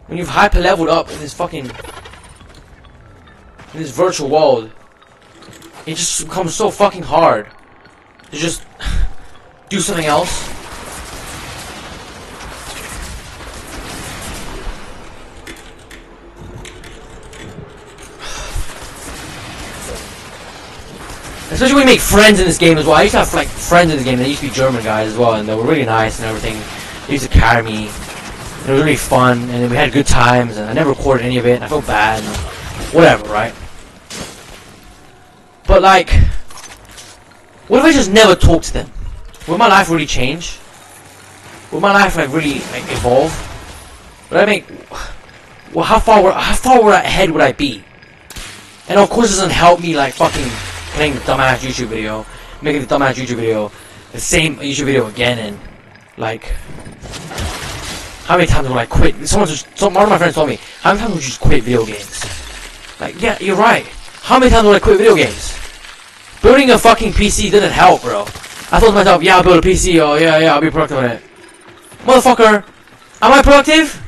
when you've hyper leveled up in this fucking in this virtual world, it just becomes so fucking hard to just do something else. Especially when you make friends in this game as well. I used to have like friends in this game. They used to be German guys as well, and they were really nice and everything. They used to carry me. It was really fun, and we had good times. And I never recorded any of it. And I felt bad. And whatever, right? But like, what if I just never talked to them? Would my life really change? Would my life like really like evolve? Would I make? Well, how far how far ahead would I be? And of course, it doesn't help me like fucking playing the dumbass YouTube video, making the dumbass YouTube video, the same YouTube video again, and like, how many times would I quit? Someone just, some, one of my friends told me, how many times would you just quit video games? Like, yeah, you're right. How many times would I quit video games? Building a fucking PC didn't help, bro. I told myself, yeah, I'll build a PC, oh yeah, yeah, I'll be productive on it. Motherfucker, am I productive?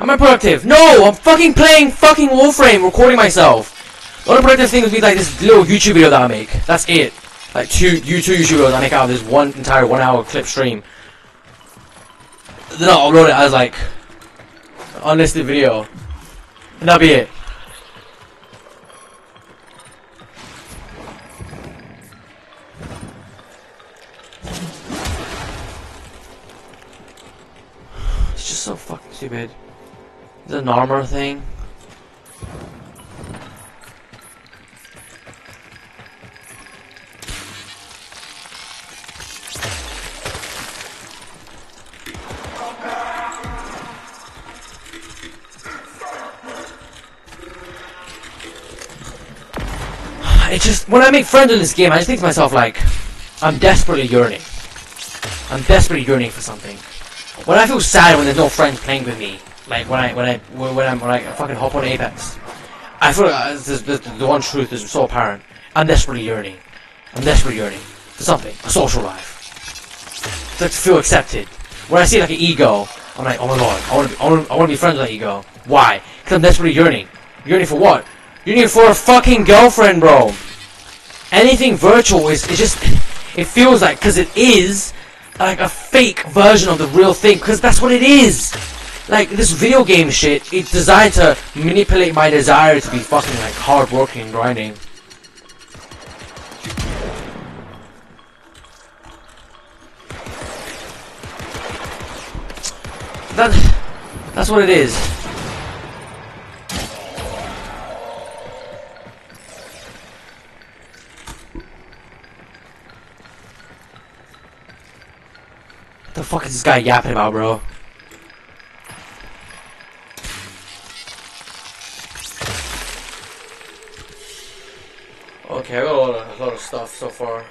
Am I productive? No! I'm fucking playing fucking Warframe, recording myself. The only productive thing would be like this little YouTube video that I make. That's it. Like two, you two YouTube videos I make out of this one entire one hour clip stream. Then I'll upload it as like unlisted video. And that'll be it. It's just so fucking stupid. Is an armor thing? It just when I make friends in this game, I just think to myself like, I'm desperately yearning. I'm desperately yearning for something. When I feel sad when there's no friends playing with me, like when I when I when, I'm when I fucking hop on Apex, I feel like uh, this, the one truth is so apparent. I'm desperately yearning. I'm desperately yearning for something, a social life. To feel accepted. When I see like an ego, I'm like, oh my god, I want to be, I want, I want to be friends with that ego. Why? Because I'm desperately yearning. Yearning for what? Yearning for a fucking girlfriend, bro. Anything virtual is it just it feels like because it is like a fake version of the real thing because that's what it is. Like this video game shit, it's designed to manipulate my desire to be fucking like hardworking and grinding. That that's what it is. What the fuck is this guy yapping about, bro? Okay, I got a lot of, a lot of stuff so far.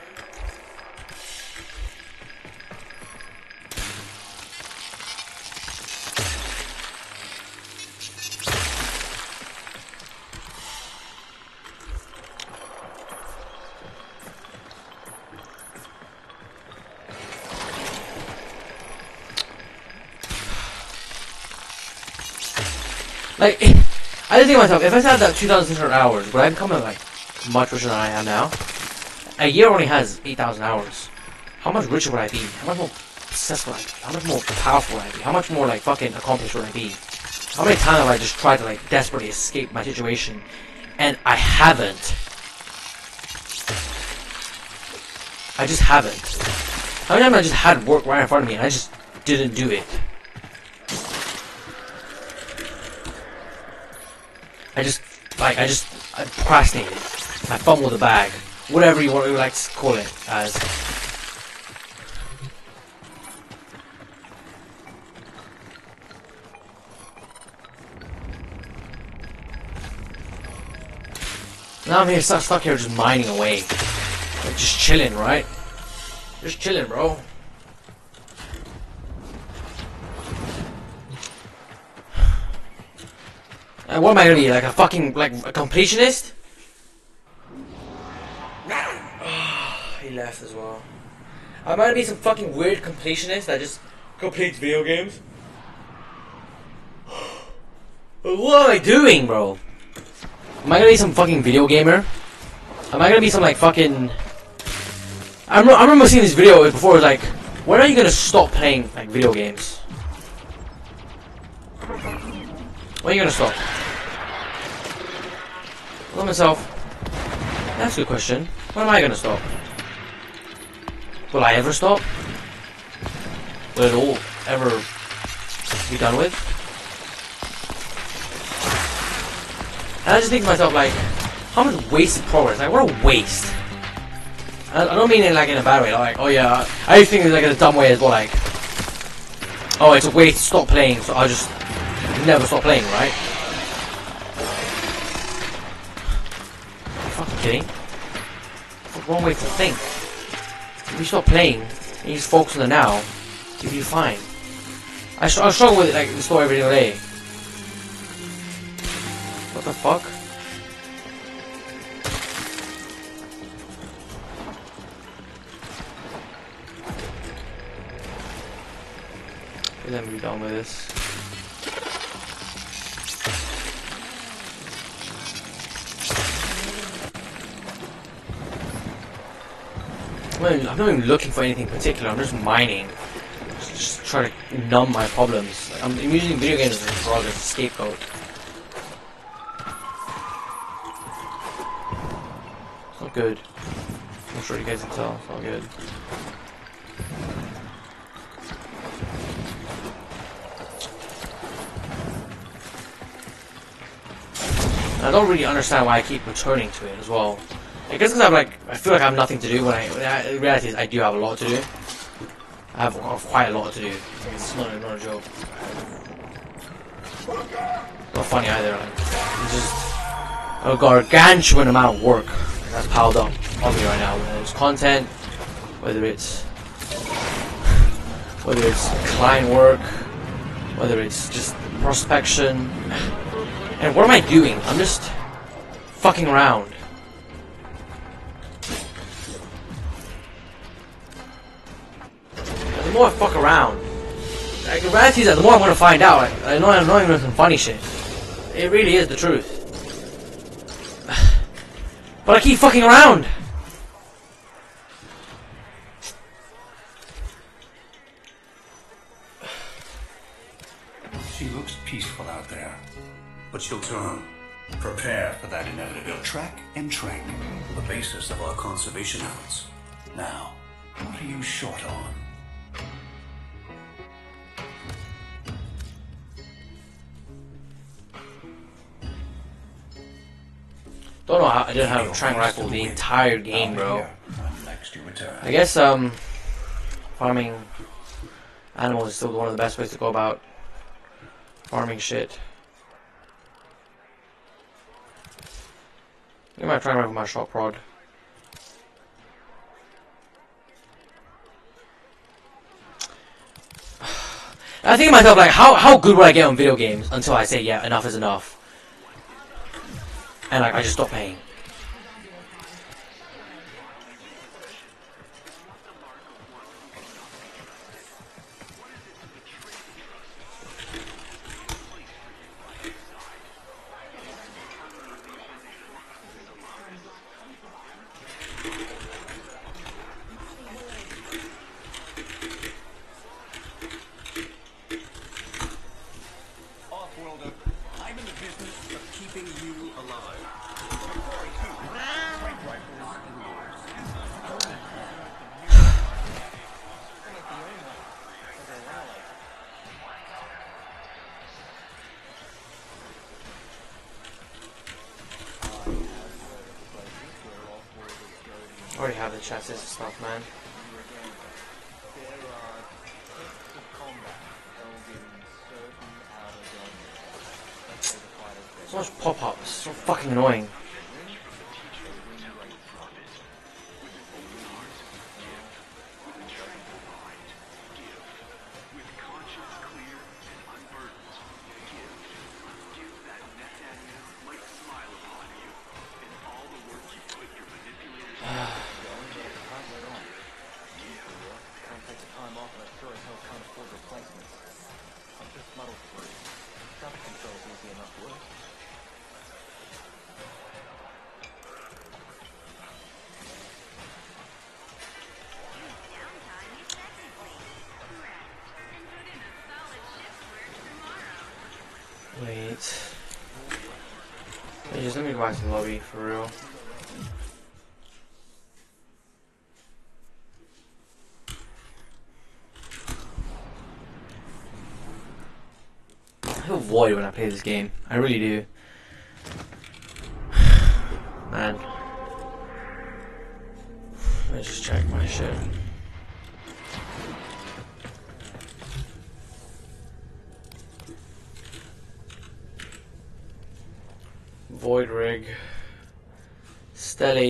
Like, I didn't think to myself, if I had that 2,600 hours, would I become like much richer than I am now? A year only has 8,000 hours. How much richer would I be? How much more successful would I be? How much more powerful would I be? How much more like fucking accomplished would I be? How many times have I just tried to like desperately escape my situation and I haven't? I just haven't. How many times I just had work right in front of me and I just didn't do it? I just, like, I just I procrastinated. I fumbled the bag. Whatever you want to like to call it as. Now I'm here stuck, stuck here just mining away. Like, just chilling, right? Just chilling, bro. Uh, what am I gonna be, like a fucking, like, a completionist? As well. I might be some fucking weird completionist that just completes video games. What am I doing, bro? Am I gonna be some fucking video gamer? Am I gonna be some, like, fucking... I, rem I remember seeing this video before, like, when are you gonna stop playing, like, video games? When are you gonna stop? Tell myself, that's a good question. When am I gonna stop? Will I ever stop? Will it all ever be done with? And I just think to myself, like, how much wasted progress? Like, what a waste. I, don't mean it like in a bad way. Like, oh yeah, I think it's like in a dumb way as well. Like, oh, it's a waste. To stop playing. So I'll just never stop playing, right? fucking kidding? That's the wrong way to think. If you stop playing, and you just focus on the now, you'll be fine. I, str I struggle with it, like, the story every single day. What the fuck? Let me be done with this. I'm not, even, I'm not even looking for anything particular, I'm just mining. Just, trying to numb my problems. Like, I'm using video games as a scapegoat. It's not good. I'm sure you guys can tell, it's not good. I don't really understand why I keep returning to it as well. I guess because I'm like, I feel like I have nothing to do when I, when I, the reality is I do have a lot to do. I have, quite a lot to do. It's not, not a joke. Not funny either. Like, it's just a gargantuan amount of work that's piled up on me right now. Whether it's content, whether it's whether it's client work, whether it's just prospection. And what am I doing? I'm just fucking around. the more I fuck around, like, the reality is that the more I'm gonna find out, like, I know I'm knowing some funny shit. It really is the truth. but I keep fucking around! She looks peaceful out there, but she'll turn. Prepare for that inevitable track and track, the basis of our conservation efforts. Now, what are you short on? Don't know how I didn't have a trank rifle the entire game, bro. Next you return. I guess um, farming animals is still one of the best ways to go about farming shit. I might try with my shock prod. I think to myself like, how how good would I get on video games until I say yeah, enough is enough, and like I just stop playing. Keeping you alive. I already have the chassis and stuff, man. Pop-ups, so fucking annoying. Lobby for real. I feel void when I play this game. I really do.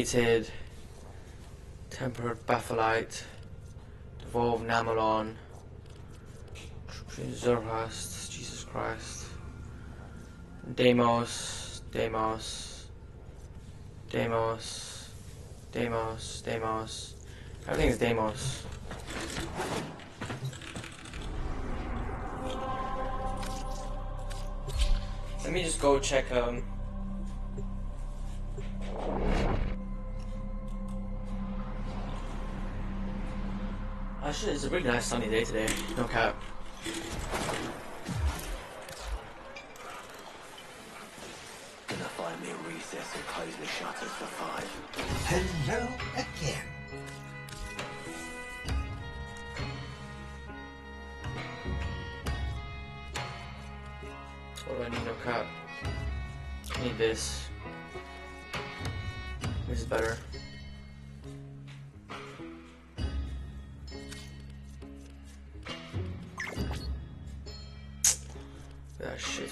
Stellated, Tempered Bapholite, Devolved Namalon, Zerhast, Jesus Christ, Deimos, Deimos, Deimos, Deimos, everything is Deimos. Let me just go check um really nice sunny day today. No cap. Gonna find me a recess and close the shutters for five. Hello again. What do I need? No cap. I need this. This is better.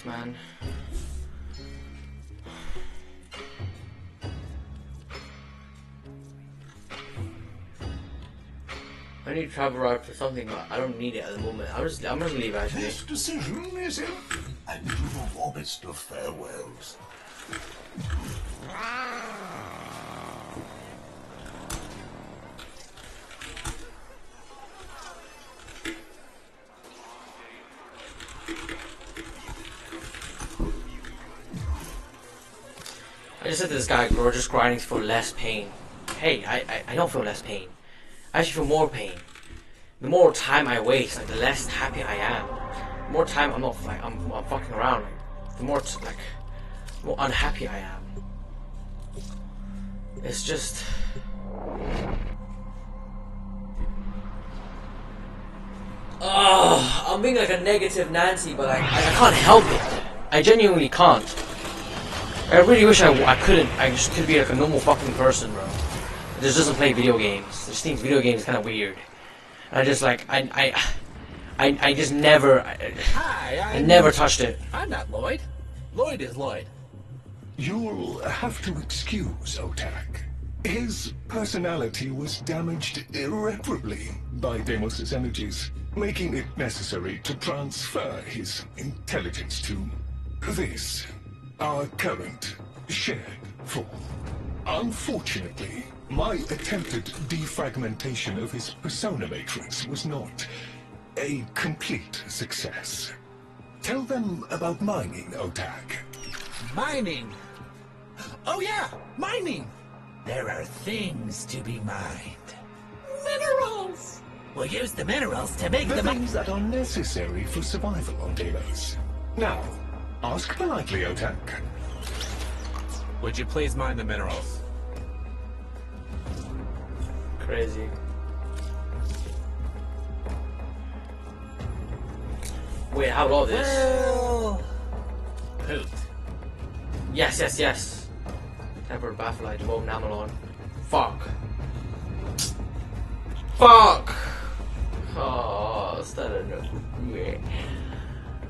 Man. I need travel rod for something, but I don't need it at the moment. I'm just, I'm gonna leave actually. This decision is in a little warmest of farewells. I said to this guy, we're just grinding for less pain. Hey, I, I, I don't feel less pain. I actually feel more pain. The more time I waste, like the less happy I am. The more time I'm not like I'm, I'm fucking around. Like, the more like, the more unhappy I am. It's just. Oh, I'm being like a negative Nancy, but I, I can't help it. I genuinely can't. I really wish I, I couldn't. I just could be like a normal fucking person, bro. That just doesn't play video games. Just thinks video games kind of weird. And I just like I I I, I just never I, Hi, I I'm- never touched it. I'm not Loid. Loid is Loid. You'll have to excuse Otak. His personality was damaged irreparably by Deimos' energies, making it necessary to transfer his intelligence to this, our current shared form. Unfortunately, my attempted defragmentation of his persona matrix was not a complete success. Tell them about mining, Otak. Mining. Oh yeah, mining. There are things to be mined. Minerals. We'll use the minerals to make the the things that are necessary for survival on Deimos. Now, ask politely, Otak. Would you please mine the minerals? Crazy. Wait, how about this? Well, poot. Yes, yes, yes. Tempered Bapholite, Woe Namalon. Fuck. Fuck! Oh, is that a no? Yeah.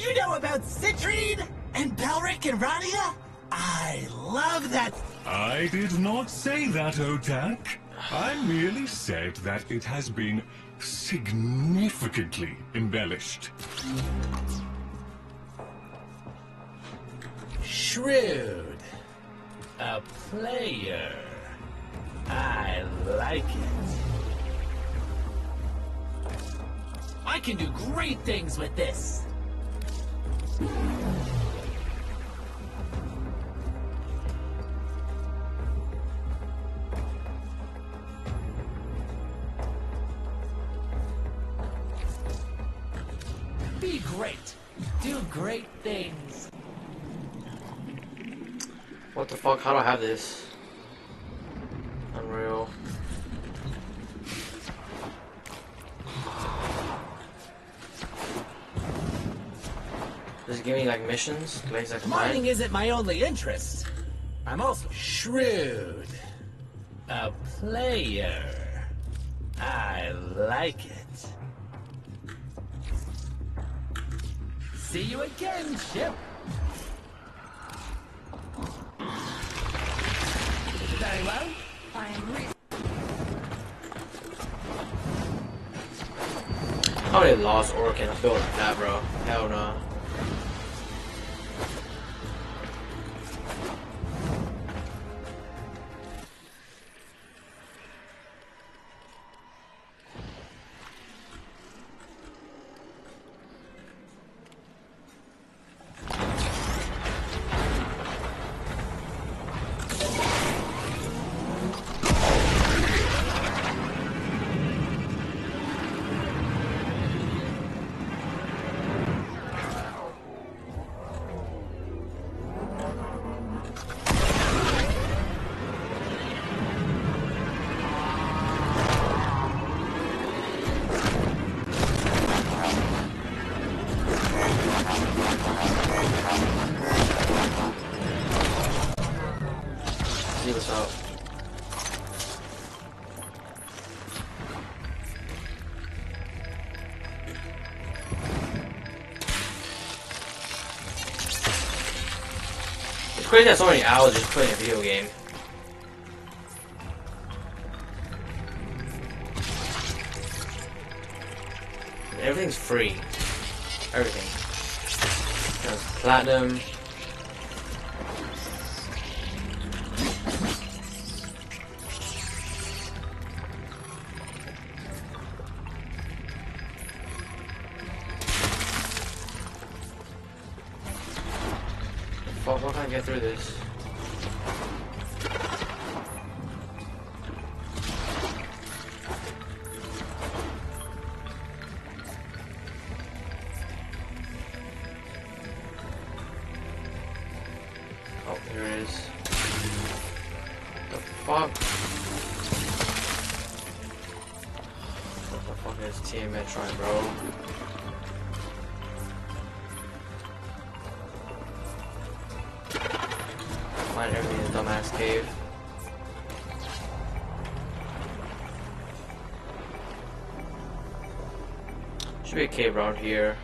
you know about Citrine and Belric and Rania? I love that. I did not say that, Otak. I merely said that it has been significantly embellished. Shrewd. A player. I like it. I can do great things with this. Be great. Do great things. What the fuck? How do I have this? Unreal. Does it give me like missions? Mine? Mining isn't my only interest. I'm also shrewd. A player. I like it. See you again, ship. Very well. I am agree. How many lost ore can I build like that, bro? Hell no. Crazy that so many hours just playing a video game. Everything's free. Everything. There's platinum. Be cave around here.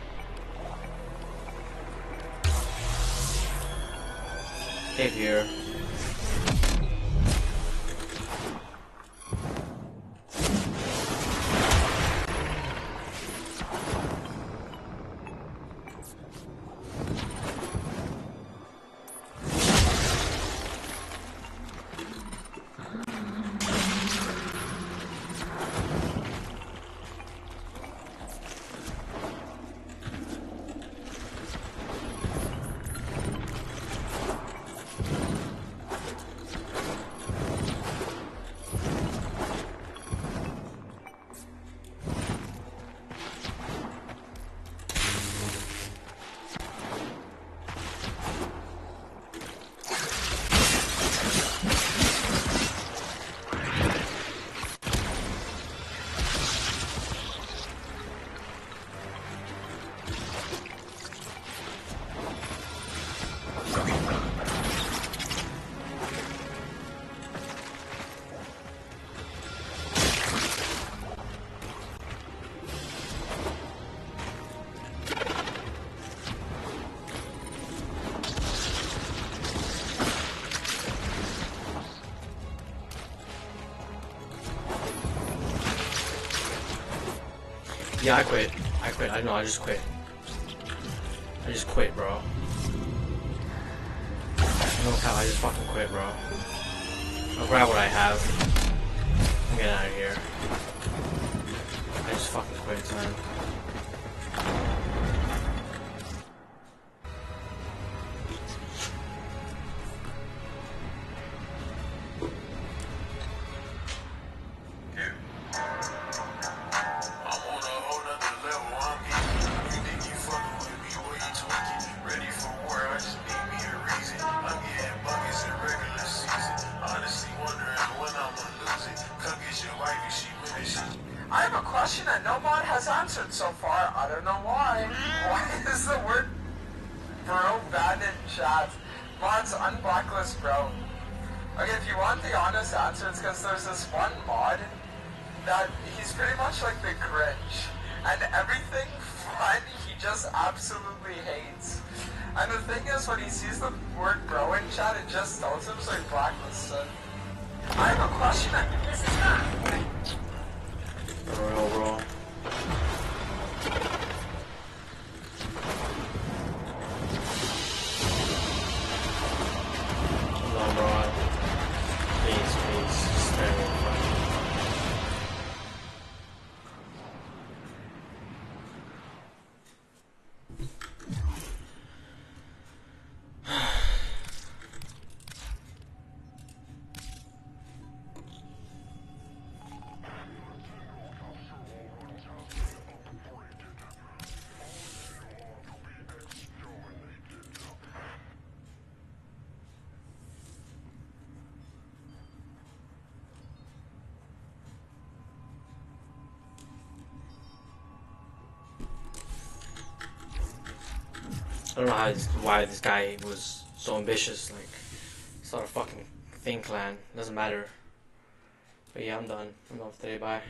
Yeah, I quit. I quit. I know, I just quit. I just quit, bro. No cow, I just fucking quit, bro. I'll grab what I have. I'm getting out of here. I just fucking quit, man. Don't know how this, why this guy was so ambitious. Like, start a fucking thing clan. Doesn't matter. But yeah, I'm done. I'm off today. Bye.